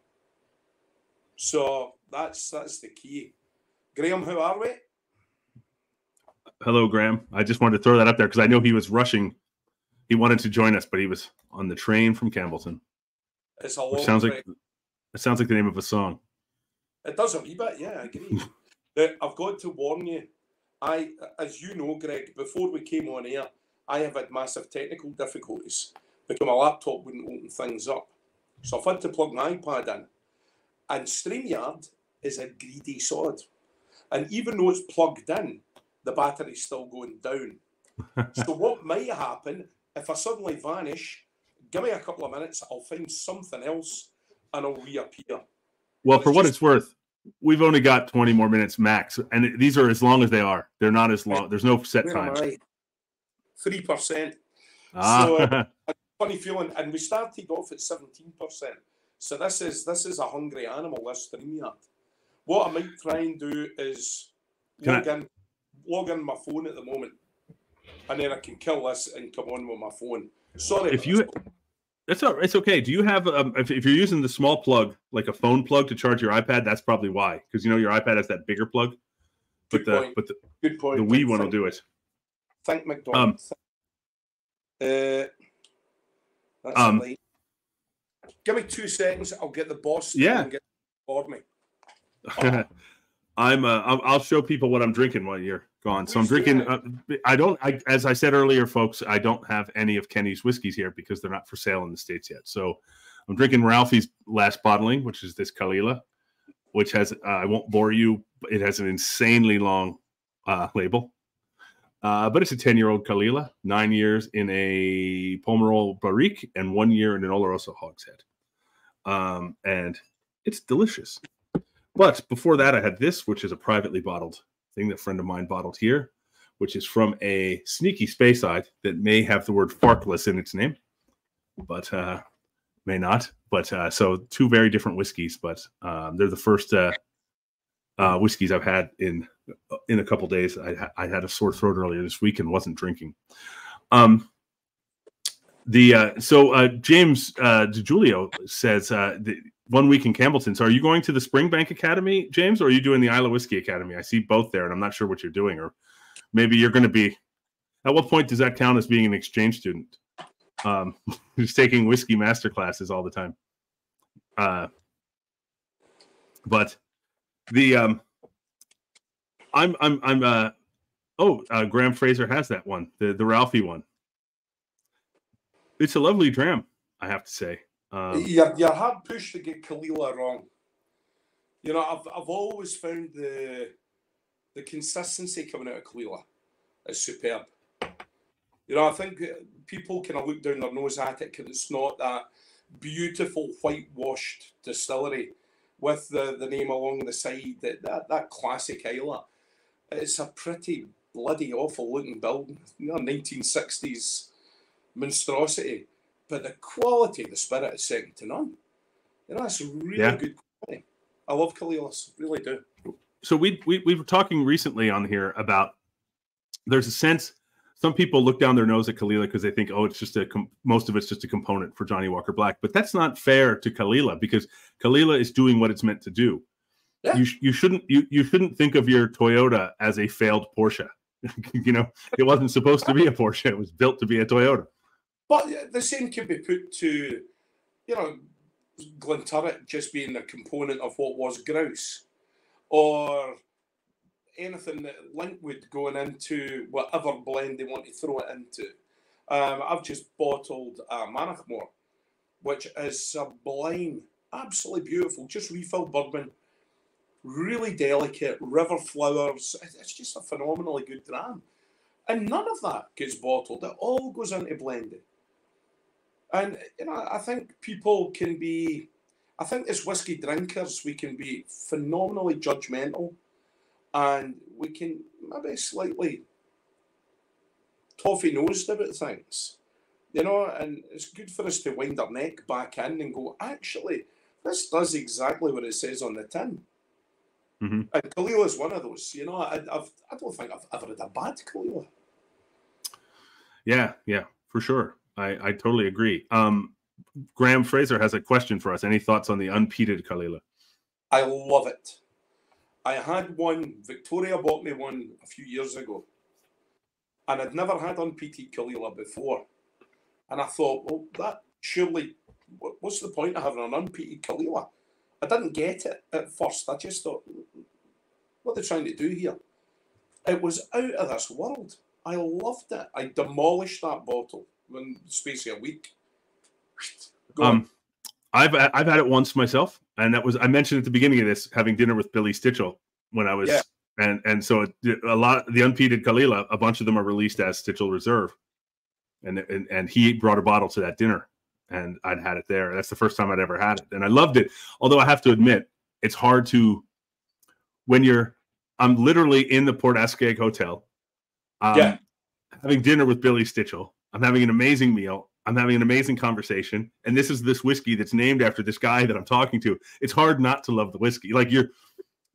So that's that's the key. Graham, how are we?
Hello, Graham. I just wanted to throw that up there because I know he was rushing. He wanted to join us, but he was on the train from Campbeltown.
It's a long
sounds like it sounds like the name of a song.
It does a wee bit, yeah, I agree. <laughs> I've got to warn you. I, as you know, Greg, before we came on air, I have had massive technical difficulties because my laptop wouldn't open things up. So I've had to plug my iPad in. And StreamYard is a greedy sod. And even though it's plugged in, the battery's still going down. <laughs> so what might happen if I suddenly vanish? Give me a couple of minutes, I'll find something else and I'll reappear.
Well,
It's
for what
just-
it's worth, we've only got 20 more minutes max, and these are as long as they are. They're not as long. There's no set time.
Three percent.
Ah, <laughs>
Funny feeling, and we started off at seventeen percent. So this is this is a hungry animal. This StreamYard. What I might try and do is
Can
log in, log in my phone at the moment, and then I can kill this and come on with my phone. Sorry,
If you-. It's all, it's okay. Do you have um, if, if you're using the small plug, like a phone plug to charge your iPad? That's probably why, because you know your iPad has that bigger plug, but
Good
the
point.
but the,
good point.
the wee one will do it.
Think McDonald's. uh, that's
um,
late. Give me two seconds. I'll get the boss.
Yeah.
and get for me. <laughs> Oh.
I'm uh, I'll, I'll show people what I'm drinking while you're gone. So I'm drinking. Uh, I don't. I, as I said earlier, folks, I don't have any of Kenny's whiskeys here because they're not for sale in the states yet. So I'm drinking Ralphie's last bottling, which is this Caol Ila, which has. Uh, I won't bore you. but It has an insanely long uh, label. Uh, but it's a 10 year old Caol Ila, nine years in a Pomerol Barrique, and one year in an Oloroso Hogshead. Um, and it's delicious. But before that, I had this, which is a privately bottled thing that a friend of mine bottled here, which is from a sneaky Speyside that may have the word Farclas in its name, but uh, may not. But uh, so two very different whiskeys, but um, they're the first uh, uh, whiskeys I've had in in a couple days. I, I had a sore throat earlier this week and wasn't drinking. Um, the uh, so uh, James uh, DiGiulio says uh, the, one week in Campbeltown. So are you going to the Springbank Academy, James, or are you doing the Islay Whiskey Academy? I see both there, and I'm not sure what you're doing. Or maybe you're going to be. At what point does that count as being an exchange student? Um, <laughs> who's taking whiskey master classes all the time? Uh, But the um, I'm I'm I'm uh oh uh, Graham Fraser has that one the the Ralphie one. It's a lovely dram, I have to say. Um,
you're, you're hard pushed to get Caol Ila wrong. You know, I've, I've always found the the consistency coming out of Caol Ila is superb. You know, I think people kind of look down their nose at it because it's not that beautiful whitewashed distillery with the, the name along the side, that, that, that classic Islay. It's a pretty bloody awful looking building, you know, 1960s monstrosity. But the quality of the spirit is second to none. You know, it's really yeah. good quality. I love Caol Ila's, really do.
So we, we we were talking recently on here about there's a sense some people look down their nose at Caol Ila because they think, oh, it's just a com- most of it's just a component for Johnnie Walker Black. But that's not fair to Caol Ila because Caol Ila is doing what it's meant to do. Yeah. You sh- you shouldn't you you shouldn't think of your Toyota as a failed Porsche. <laughs> you know, it wasn't supposed to be a Porsche; it was built to be a Toyota.
But the same can be put to, you know, Glenturret just being a component of what was grouse, or anything that Linkwood going into whatever blend they want to throw it into. Um, I've just bottled a Mannochmore, which is sublime, absolutely beautiful, just refilled bourbon, really delicate, river flowers. It's just a phenomenally good dram. And none of that gets bottled. It all goes into blending. And you know, I think people can be I think as whiskey drinkers we can be phenomenally judgmental and we can maybe slightly toffee nosed about things, you know, and it's good for us to wind our neck back in and go, actually, this does exactly what it says on the tin. Mm-hmm. And Ila is one of those, you know, I, I've, I don't think I've ever had a bad Ila.
Yeah, yeah, for sure. I, I totally agree. Um, Graham Fraser has a question for us. Any thoughts on the unpeated Caol Ila?
I love it. I had one, Victoria bought me one a few years ago, and I'd never had unpeated Caol Ila before. And I thought, well, that surely, what's the point of having an unpeated Caol Ila? I didn't get it at first. I just thought, what are they trying to do here? It was out of this world. I loved it. I demolished that bottle in space of a week.
Go um, on. I've I've had it once myself, and that was I mentioned at the beginning of this having dinner with Billy Stitchell when I was, yeah. and and so a lot the unpeated Caol Ila, a bunch of them are released as Stitchell Reserve, and and and he brought a bottle to that dinner, and I'd had it there. That's the first time I'd ever had it, and I loved it. Although I have to admit, it's hard to when you're I'm literally in the Port Askaig Hotel, um, yeah, having dinner with Billy Stitchell. I'm having an amazing meal. I'm having an amazing conversation, and this is this whiskey that's named after this guy that I'm talking to. It's hard not to love the whiskey. Like you're,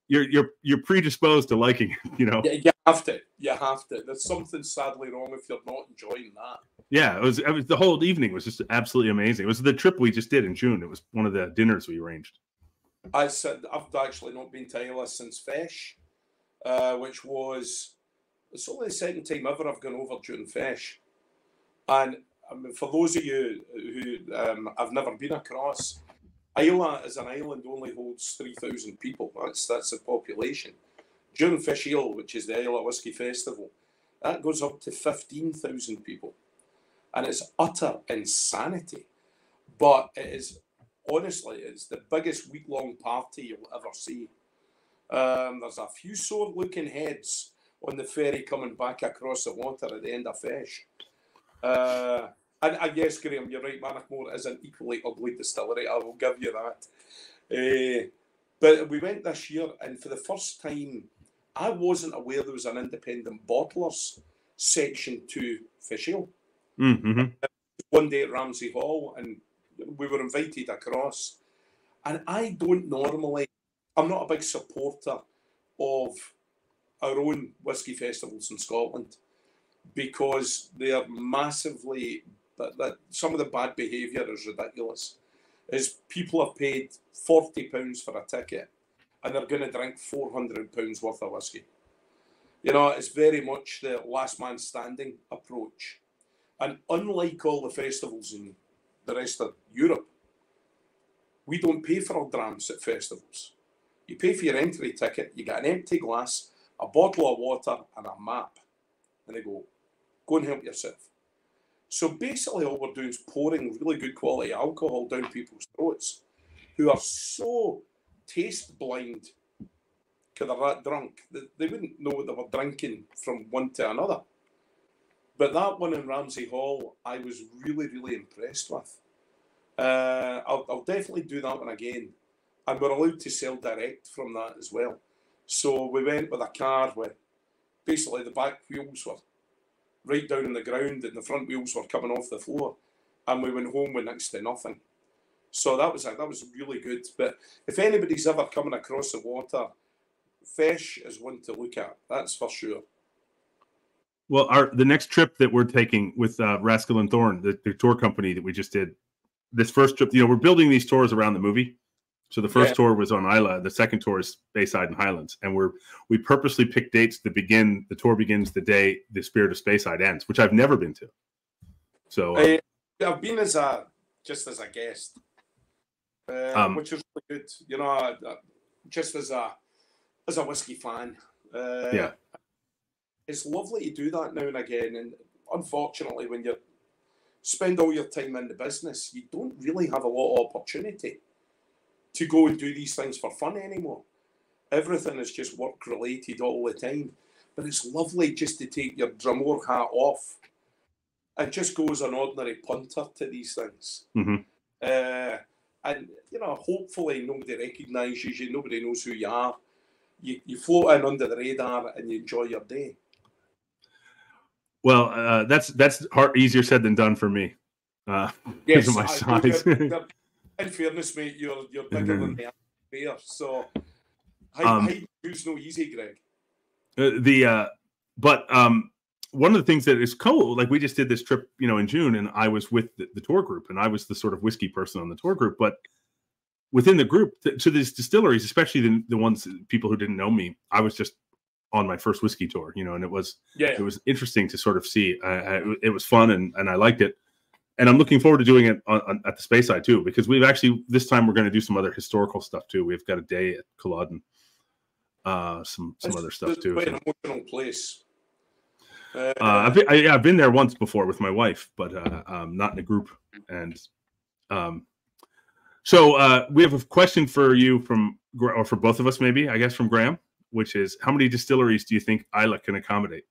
you're, you're, you're predisposed to liking it. You know.
Yeah, you have to. You have to. There's something sadly wrong if you're not enjoying that.
Yeah, it was. It was the whole evening was just absolutely amazing. It was the trip we just did in June. It was one of the dinners we arranged.
I said I've actually not been to Islay since Feis, uh, which was it's only the second time ever I've gone over during Feis, and mean, for those of you who um, have never been across, Islay is an island only holds 3,000 people. That's that's the population. During Feis Ile, which is the Islay Whisky Festival, that goes up to 15,000 people. And it's utter insanity. But it is, honestly, it's the biggest week long party you'll ever see. Um, there's a few sore looking heads on the ferry coming back across the water at the end of Feis. Uh, and, and yes, Graham, you're right. Mannochmore is an equally ugly distillery. I will give you that. Uh, but we went this year, and for the first time, I wasn't aware there was an independent bottlers section to Feis Ile. Mm-hmm. One day at Ramsay Hall, and we were invited across. And I don't normally, I'm not a big supporter of our own whisky festivals in Scotland because they are massively that, that some of the bad behaviour is ridiculous. Is people have paid forty pounds for a ticket, and they're going to drink four hundred pounds worth of whiskey. You know, it's very much the last man standing approach, and unlike all the festivals in the rest of Europe, we don't pay for our drams at festivals. You pay for your entry ticket, you get an empty glass, a bottle of water, and a map. And they go, go and help yourself. So basically, all we're doing is pouring really good quality alcohol down people's throats who are so taste blind because they're that drunk. They, they wouldn't know what they were drinking from one to another. But that one in Ramsay Hall, I was really, really impressed with. Uh, I'll, I'll definitely do that one again. And we're allowed to sell direct from that as well. So we went with a car where basically the back wheels were right down on the ground and the front wheels were coming off the floor. And we went home with next to nothing. So that was that was really good. But if anybody's ever coming across the water, Feis is one to look at. That's for sure.
Well, our the next trip that we're taking with uh, Rascal and Thorn, the, the tour company that we just did, this first trip, you know, we're building these tours around the movie. So the first yeah. tour was on Islay. the second tour is Speyside and Highlands, and we're we purposely picked dates to begin. The tour begins the day the Spirit of Speyside ends, which I've never been to. So
uh, I've been as a just as a guest, uh, um, which is really good. You know, uh, just as a as a whiskey fan. Uh,
yeah,
it's lovely to do that now and again. And unfortunately, when you spend all your time in the business, you don't really have a lot of opportunity to go and do these things for fun anymore. Everything is just work related all the time. But it's lovely just to take your drummer hat off and just go as an ordinary punter to these things.
Mm-hmm.
Uh, and, you know, hopefully nobody recognises you, nobody knows who you are. You, you float in under the radar and you enjoy your day.
Well, uh, that's that's hard, easier said than done for me. Uh, <laughs> yes, of my size.
In fairness, mate, you're you're bigger than the bear, so um, height no easy, Greg.
Uh, the uh, but um, one of the things that is cool, like we just did this trip, you know, in June, and I was with the, the tour group, and I was the sort of whiskey person on the tour group, but within the group to, to these distilleries, especially the, the ones people who didn't know me, I was just on my first whiskey tour, you know, and it was
yeah,
it was interesting to sort of see. I it was fun and and I liked it, and I'm looking forward to doing it on, on, at the Speyside too because we've actually this time we're going to do some other historical stuff too. We've got a day at Culloden, uh, some some other stuff too.
Quite so. an emotional place.
Uh, uh, I've been, I, have been there once before with my wife, but uh, um, not in a group. And um, so uh, we have a question for you from, or for both of us, maybe I guess from Graham which is how many distilleries do you think Islay can accommodate?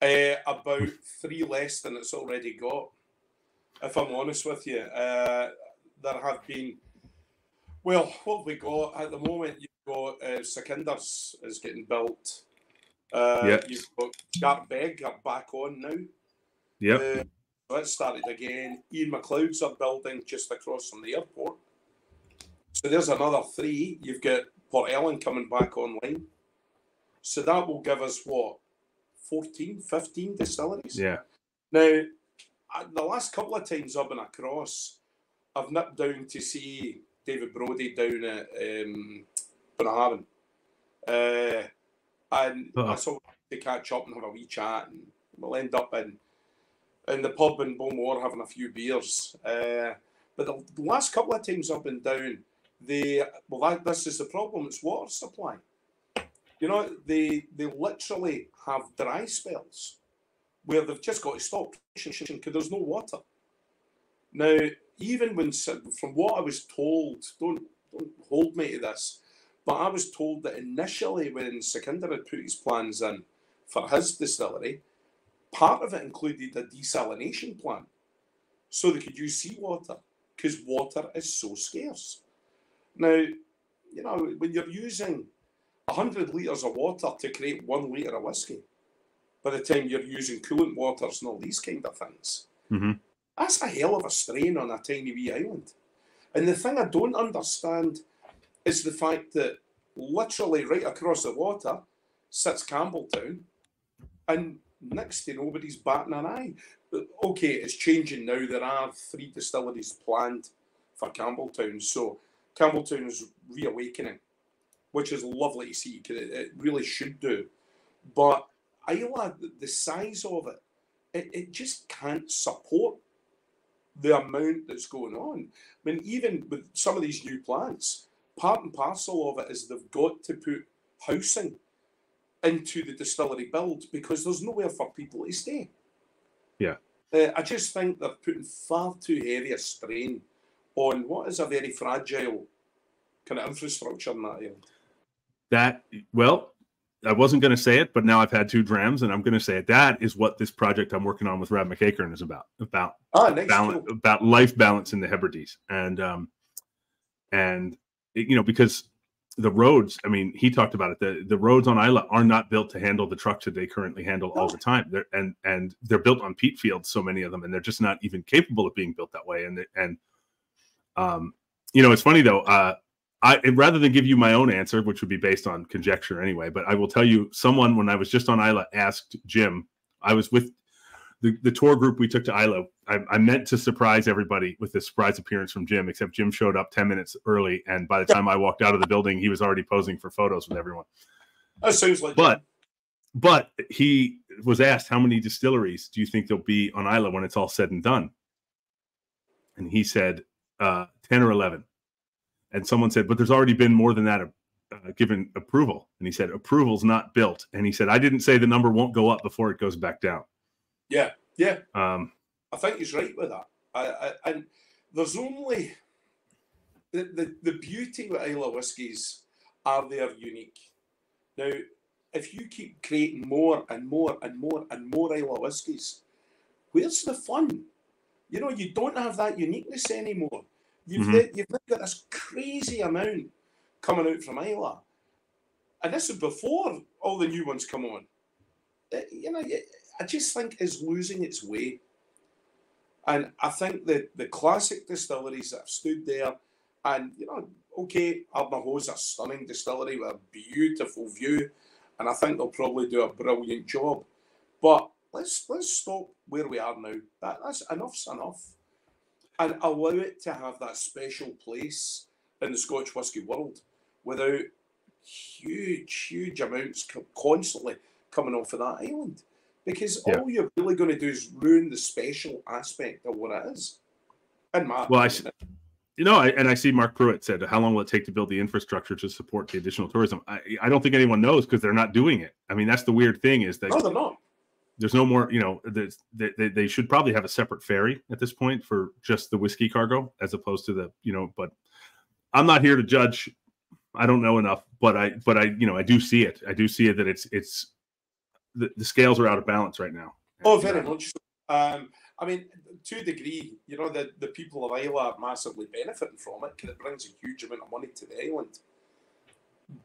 Uh, about three less than it's already got. If I'm honest with you, uh, there have been. Well, what we got at the moment, you've got uh, Sukhinder's is getting built. Uh,
yeah.
You've got Gartbreck are back on now.
Yeah.
Uh, that started again. Ian McLeod's are building just across from the airport. So there's another three. You've got Port Ellen coming back online. So that will give us what, 14, 15 distilleries?
Yeah.
Now, the last couple of times I've been across, I've nipped down to see David Brodie down at um. Uh, and uh-huh. I saw to catch up and have a wee chat, and we'll end up in in the pub in Bowmore having a few beers. Uh, but the, the last couple of times I've been down, they well that, this is the problem it's water supply you know they they literally have dry spells where they've just got to stop because there's no water. Now even when from what i was told don't don't hold me to this but i was told that initially when Sukhinder had put his plans in for his distillery part of it included a desalination plant so they could use seawater because water is so scarce. Now, you know, when you're using 100 litres of water to create one litre of whiskey, by the time you're using coolant waters and all these kind of things,
mm-hmm.
that's a hell of a strain on a tiny wee island. And the thing I don't understand is the fact that literally right across the water sits Campbeltown and next to nobody's batting an eye. Okay, it's changing now. There are three distilleries planned for Campbeltown. so Campbeltown is reawakening, which is lovely to see because it, it, really should do. But Islay, the size of it, it, it just can't support the amount that's going on. I mean, even with some of these new plants, part and parcel of it is they've got to put housing into the distillery build because there's nowhere for people to stay.
Yeah.
Uh, I just think they're putting far too heavy a strain on what is a very fragile kind of infrastructure in that area.
That, well, I wasn't going to say it, but now I've had two drams, and I'm going to say it. That is what this project I'm working on with Rab McAkern is about. About
ah,
balance, cool. about life balance in the Hebrides, and um, and you know because the roads. I mean, he talked about it. The the roads on Islay are not built to handle the trucks that they currently handle all the time. They're, and and they're built on peat fields, so many of them, and they're just not even capable of being built that way. And and um, you know, it's funny though. Uh, I rather than give you my own answer, which would be based on conjecture anyway, but I will tell you, someone when I was just on Islay asked Jim. I was with the, the tour group we took to Islay. I, I, meant to surprise everybody with this surprise appearance from Jim, except Jim showed up 10 minutes early. And by the time I walked out of the building, he was already posing for photos with everyone.
That seems like
But, but he was asked, how many distilleries do you think there'll be on Islay when it's all said and done? And he said, uh, 10 or 11. And someone said, but there's already been more than that uh, given approval. And he said, approval's not built. And he said, I didn't say the number won't go up before it goes back down.
Yeah, yeah.
Um,
I think he's right with that. I, I, and there's only the, the, the beauty with Islay whiskies are they're unique. Now, if you keep creating more and more and more and more Islay whiskies, where's the fun? You know, you don't have that uniqueness anymore. You've, mm-hmm. you've got this crazy amount coming out from Islay. And this is before all the new ones come on. Uh, you know, I just think is losing its way. And I think that the classic distilleries that have stood there, and you know, okay, is a stunning distillery with a beautiful view, and I think they'll probably do a brilliant job. But let's let's stop where we are now. That, that's enough's enough, and allow it to have that special place in the Scotch whisky world without huge, huge amounts constantly coming off of that island because yeah. all you're really going to do is ruin the special aspect of what it is. And Mark,
well, I, you know, I, and I see Mark Pruitt said, "How long will it take to build the infrastructure to support the additional tourism?" I, I don't think anyone knows because they're not doing it. I mean, that's the weird thing is that
no, they're not.
There's no more, you know, they, they, they should probably have a separate ferry at this point for just the whiskey cargo as opposed to the, you know, but I'm not here to judge. I don't know enough, but I, but I, you know, I do see it. I do see it that it's, it's, the, the scales are out of balance right now.
Oh, very much. Um, I mean, to a degree, you know, the, the people of Islay are massively benefiting from it because it brings a huge amount of money to the island.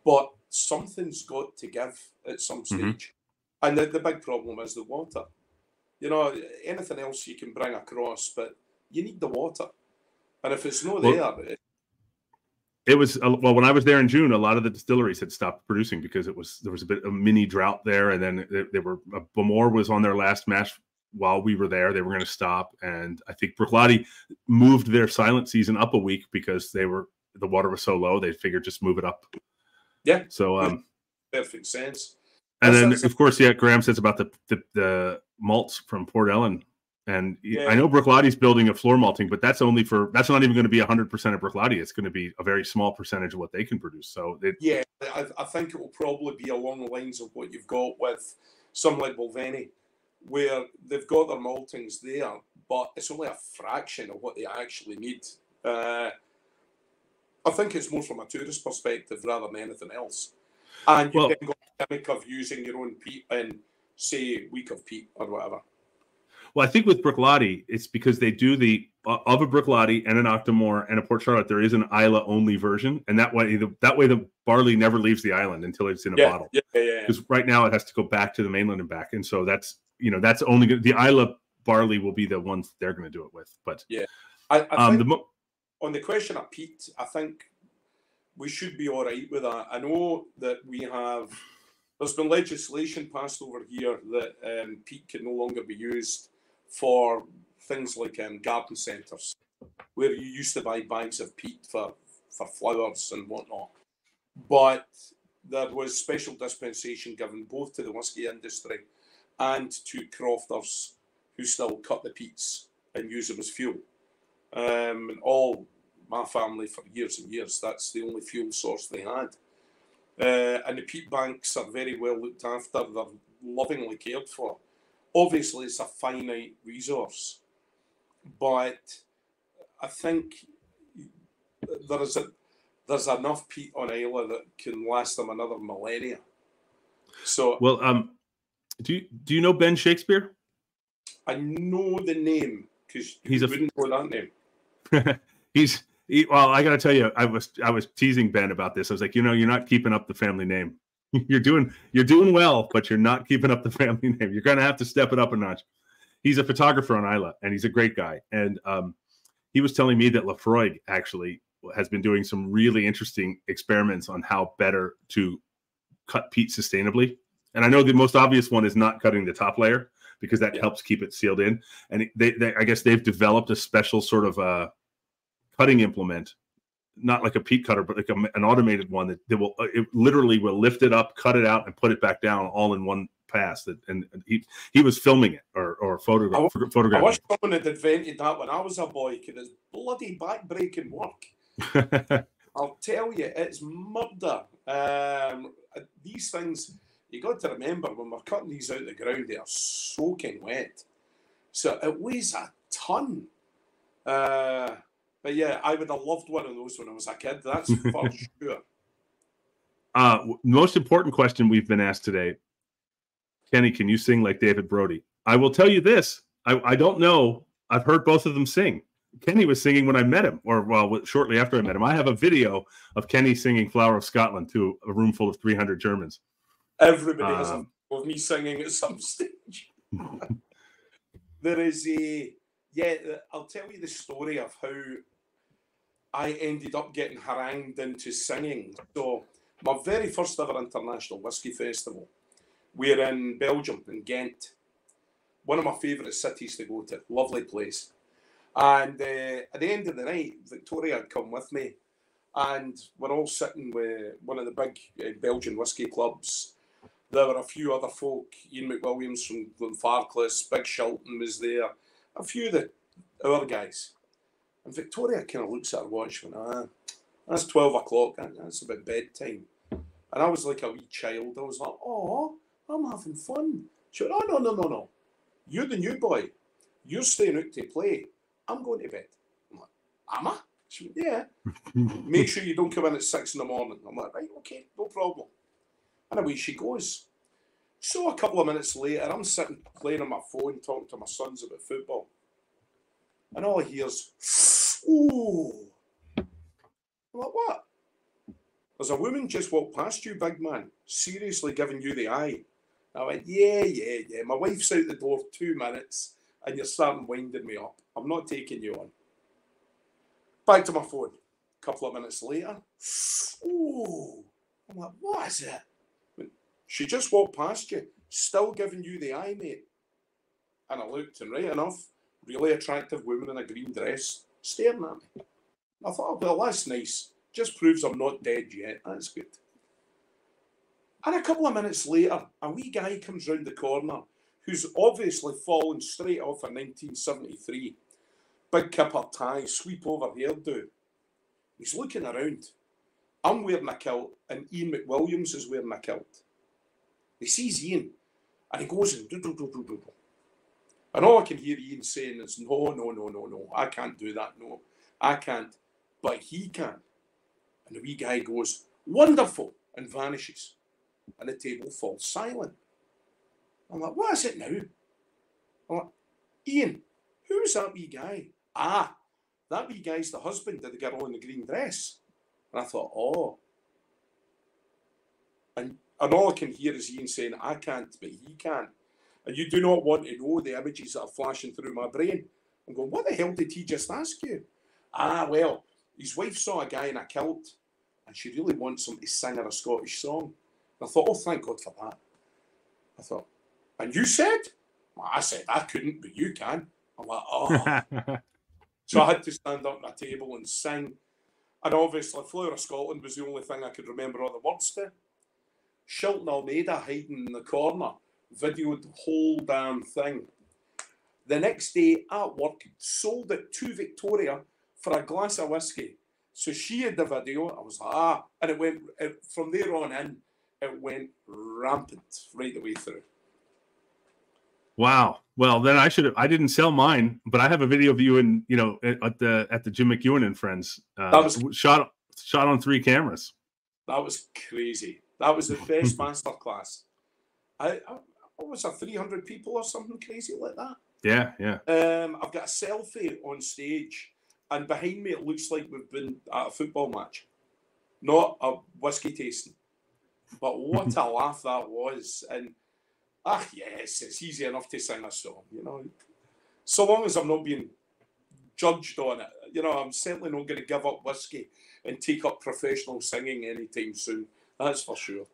But something's got to give at some mm-hmm. stage. Mm-hmm. And the, the big problem is the water. You know, anything else you can bring across, but you need the water. And if it's not well, there,
it was well when I was there in June. A lot of the distilleries had stopped producing because it was there was a bit of mini drought there, and then they, they were uh, was on their last mash while we were there. They were going to stop, and I think Bruichladdich moved their silent season up a week because they were the water was so low. They figured just move it up.
Yeah.
So um,
perfect sense.
And that's, then of course, yeah, Graham says about the the, the malts from Port Ellen and yeah. I know Bruichladdich building a floor malting, but that's only for that's not even going to be 100% of Bruichladdich. It's going to be a very small percentage of what they can produce. So it,
yeah, I, I, think it will probably be along the lines of what you've got with some like Balvenie, where they've got their maltings there, but it's only a fraction of what they actually need. Uh, I think it's more from a tourist perspective rather than anything else. And you've well, got the gimmick of using your own peat in, say, week of peat or whatever.
Well, I think with Bruichladdich, it's because they do the uh, of a Bruichladdich and an Octomore and a Port Charlotte. There is an Islay only version, and that way, the, that way the barley never leaves the island until it's in a
yeah,
bottle.
Yeah, yeah.
Because yeah. right now it has to go back to the mainland and back, and so that's you know that's only gonna, the Islay barley will be the ones they're going to do it with. But
yeah, I, I um, the mo- on the question of peat, I think we should be all right with that. I know that we have. There's been legislation passed over here that um, peat can no longer be used for things like um, garden centres, where you used to buy bags of peat for, for flowers and whatnot. But there was special dispensation given both to the whisky industry and to crofters who still cut the peats and use them as fuel. Um, and all my family for years and years. That's the only fuel source they had. Uh, and the peat banks are very well looked after. They're lovingly cared for. Obviously, it's a finite resource, but I think there is a there's enough peat on Islay that can last them another millennia. So,
well, um, do you do you know Ben Shakespeare?
I know the name because he's a wouldn't know that
name. <laughs> he's he, well, I got to tell you, I was I was teasing Ben about this. I was like, you know, you're not keeping up the family name. <laughs> you're doing you're doing well, but you're not keeping up the <laughs> family name. You're going to have to step it up a notch. He's a photographer on Islay, and he's a great guy. And um, he was telling me that Laphroaig actually has been doing some really interesting experiments on how better to cut peat sustainably. And I know the most obvious one is not cutting the top layer because that yeah. helps keep it sealed in. And they, they, I guess they've developed a special sort of uh, cutting implement, not like a peat cutter, but like a, an automated one that, that will uh, it literally will lift it up, cut it out, and put it back down all in one pass. That and he he was filming it or or photograph,
I, photographing. I wish someone had invented that when I was a boy because it's bloody backbreaking work. <laughs> I'll tell you, it's murder. Um, these things, you got to remember when we're cutting these out of the ground, they are soaking wet. So it weighs a ton. Uh, but yeah, I would have loved one of those when I was a kid. That's <laughs> for sure.
Uh, most important question we've been asked today Kenny, can you sing like David Brody? I will tell you this I, I don't know. I've heard both of them sing. Kenny was singing when I met him, or well, shortly after I met him. I have a video of Kenny singing "Flower of Scotland" to a room full of 300 Germans.
Everybody has um, a of me singing at some stage. <laughs> there is a yeah. I'll tell you the story of how I ended up getting harangued into singing. So my very first ever international whiskey festival, we're in Belgium in Ghent. One of my favourite cities to go to. Lovely place. And uh, at the end of the night, Victoria had come with me, and we're all sitting with one of the big uh, Belgian whisky clubs. There were a few other folk, Ian McWilliams from Glenfarclas, Big Shelton was there, a few of the our guys. And Victoria kind of looks at her watch and ah, that's 12 o'clock, that's about bedtime. And I was like a wee child. I was like, oh, I'm having fun. She went, oh, no, no, no, no. You're the new boy. You're staying out to play. I'm going to bed. I'm like, am I? She went, yeah. <laughs> Make sure you don't come in at six in the morning. I'm like, right, okay, no problem. And away she goes. So a couple of minutes later, I'm sitting playing on my phone, talking to my sons about football. And all I hear is, ooh. I'm like, what? There's a woman just walked past you, big man, seriously giving you the eye. I went, yeah, yeah, yeah. My wife's out the door two minutes and you're starting winding me up. I'm not taking you on. Back to my phone. A couple of minutes later, ooh, I'm like, what is it? She just walked past you, still giving you the eye, mate. And I looked, and right enough, really attractive woman in a green dress staring at me. I thought, well, that's nice. Just proves I'm not dead yet. That's good. And a couple of minutes later, a wee guy comes round the corner who's obviously fallen straight off a 1973 big kipper tie, sweep over hairdo. He's looking around. I'm wearing a kilt, and Ian McWilliams is wearing a kilt. He sees Ian, and he goes and do do do do do. And all I can hear Ian saying is, "No, no, no, no, no, I can't do that. No, I can't." But he can. And the wee guy goes, "Wonderful," and vanishes, and the table falls silent. I'm like, what is it now? I'm like, Ian, who's that wee guy? Ah, that wee guy's the husband of the girl in the green dress. And I thought, oh. And, and all I can hear is Ian saying, I can't, but he can. And you do not want to know the images that are flashing through my brain. I'm going, what the hell did he just ask you? Ah, well, his wife saw a guy in a kilt and she really wants him to sing her a Scottish song. And I thought, oh, thank God for that. I thought, and you said? Well, I said I couldn't, but you can. I'm like, oh. <laughs> so I had to stand up at a table and sing. And obviously, Flower of Scotland was the only thing I could remember all the words to. Shilton Almeida hiding in the corner videoed the whole damn thing. The next day at work, sold it to Victoria for a glass of whiskey. So she had the video. I was like, ah, and it went it, from there on in. It went rampant right the way through.
Wow. Well, then I should have. I didn't sell mine, but I have a video of you and you know at the at the Jim McEwan and friends. Uh, that was shot shot on three cameras.
That was crazy. That was the best <laughs> master class. I, I what was there, 300 people or something crazy like that?
Yeah, yeah.
Um, I've got a selfie on stage, and behind me it looks like we've been at a football match, not a whiskey tasting. But what a <laughs> laugh that was! And ah, yes, it's easy enough to sing a song, you know. So long as I'm not being judged on it, you know, I'm certainly not going to give up whiskey and take up professional singing anytime soon. That's for sure.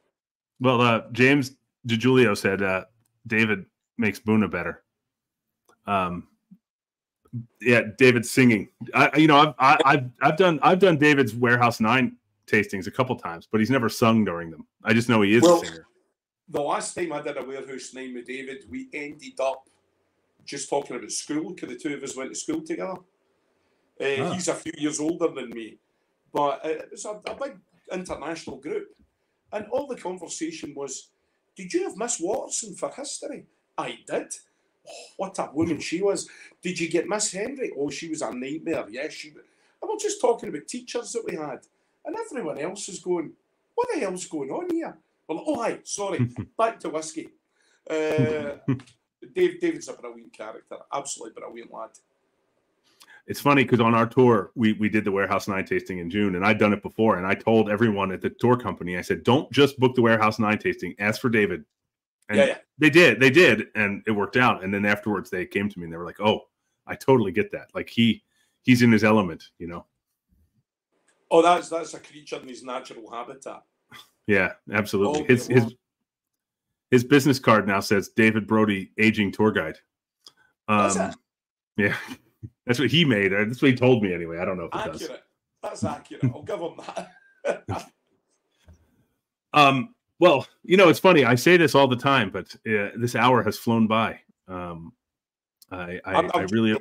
Well, uh, James DiGiulio said uh, David makes Buna better. Um, yeah, David singing. I, you know, I've I, have i have I've done I've done David's Warehouse Nine tastings a couple times, but he's never sung during them. I just know he is well, a singer.
The last time I did a Warehouse Nine with David, we ended up just talking about school because the two of us went to school together. Uh, ah. He's a few years older than me, but it was a, a big international group, and all the conversation was did you have Miss Watson for history? I did. Oh, what a woman she was. Did you get Miss Henry? Oh, she was a nightmare. Yes, she. And we're just talking about teachers that we had, and everyone else is going, "What the hell's going on here?" Well, oh, hi, sorry. <laughs> Back to whiskey. Uh, Dave, David's a brilliant character, absolutely brilliant lad
it's funny because on our tour we we did the warehouse nine tasting in june and i'd done it before and i told everyone at the tour company i said don't just book the warehouse nine tasting. Ask for david. And yeah, yeah. they did they did and it worked out. And then afterwards they came to me and they were like oh i totally get that. Like he he's in his element you know?
Oh that's that's a creature in his natural habitat.
Yeah absolutely. His his his business card now says david brody aging tour guide. Um yeah <laughs> that's what he made. That's what he told me anyway. I don't know if it
accurate.
does.
That's accurate. I'll give him that. <laughs>
um. Well, you know, it's funny. I say this all the time, but uh, this hour has flown by. Um, I, I, I'm, I'm I really.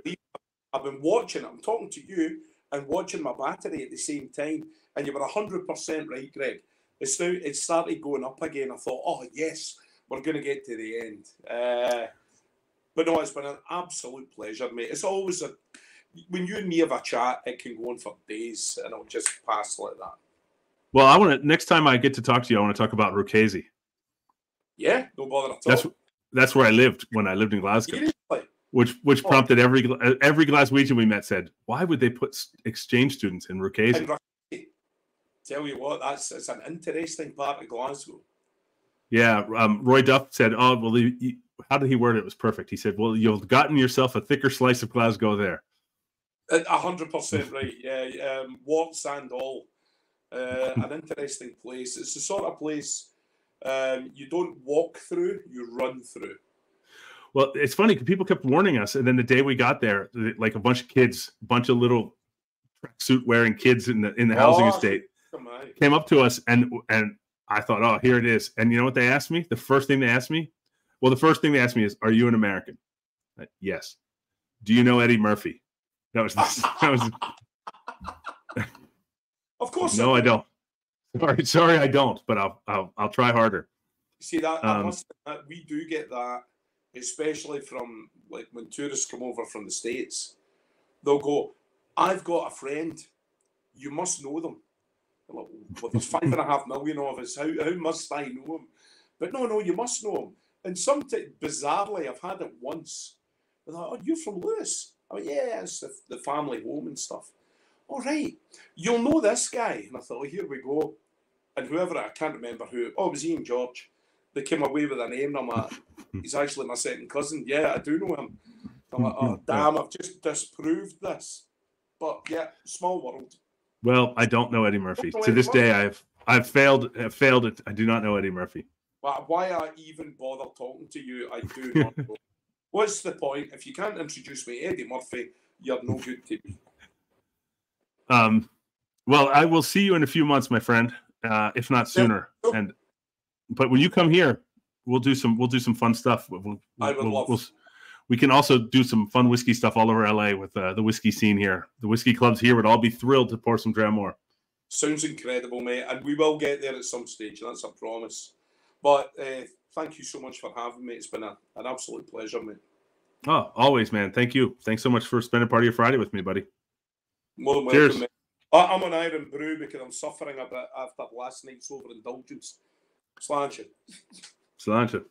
I've been watching. I'm talking to you and watching my battery at the same time, and you were hundred percent right, Greg. It's now it started going up again. I thought, oh yes, we're going to get to the end. Uh, but no, it's been an absolute pleasure, mate. It's always a when you and me have a chat, it can go on for days, and it'll just pass like that.
Well, I want to next time I get to talk to you, I want to talk about Ruchazie.
Yeah, no bother at all.
That's that's where I lived when I lived in Glasgow. Which which oh. prompted every every Glaswegian we met said, why would they put exchange students in Ruchazie?
Tell you what, that's it's an interesting part of Glasgow.
Yeah, um, Roy Duff said, "Oh, well, how did he word it? It was perfect. He said, "Well, you've gotten yourself a thicker slice of Glasgow there."
A hundred percent right. Yeah, um, warts and all. Uh, an interesting place. It's the sort of place um, you don't walk through; you run through.
Well, it's funny because people kept warning us, and then the day we got there, like a bunch of kids, a bunch of little suit wearing kids in the in the housing oh, estate <laughs> came up to us, and and I thought, oh, here it is. And you know what they asked me? The first thing they asked me, well, the first thing they asked me is, "Are you an American?" yes. Do you know Eddie Murphy? That was <laughs> that was. <laughs>
of course.
No, I don't. Sorry, sorry, I don't. But I'll I'll, I'll try harder.
See that, um, must, we do get that, especially from like when tourists come over from the states. They'll go, "I've got a friend. You must know them." Like, well, there's five and a half million of us. How, how must I know him? But no, no, you must know him. And sometimes, bizarrely, I've had it once. I thought, oh, you're from Lewis? I mean, yeah, it's the, the family home and stuff. All right, you'll know this guy. And I thought, oh, here we go. And whoever, I can't remember who, oh, it was Ian George. They came away with a name, and I'm like, <laughs> he's actually my second cousin. Yeah, I do know him. I'm like, oh, <laughs> damn, I've just disproved this. But yeah, small world.
Well, I don't know Eddie Murphy. To this day, I've I've failed I've failed it. I do not know Eddie Murphy.
Why I even bother talking to you, I do not <laughs> know. What's the point? If you can't introduce me Eddie Murphy, you're no good to me.
Um, well, I will see you in a few months, my friend, uh, if not sooner. Yeah. And but when you come here, we'll do some we'll do some fun stuff. We'll,
I would
we'll,
love.
We'll, we can also do some fun whiskey stuff all over LA with uh, the whiskey scene here. The whiskey clubs here would all be thrilled to pour some Dràm Mòr.
Sounds incredible, mate, and we will get there at some stage. That's a promise. But uh, thank you so much for having me. It's been a, an absolute pleasure, mate.
Oh, always, man. Thank you. Thanks so much for spending part of your Friday with me, buddy.
More than
Cheers.
welcome, mate. I- I'm on Irn-Bru because I'm suffering a bit after last night's overindulgence. Slancher.
Sláinte.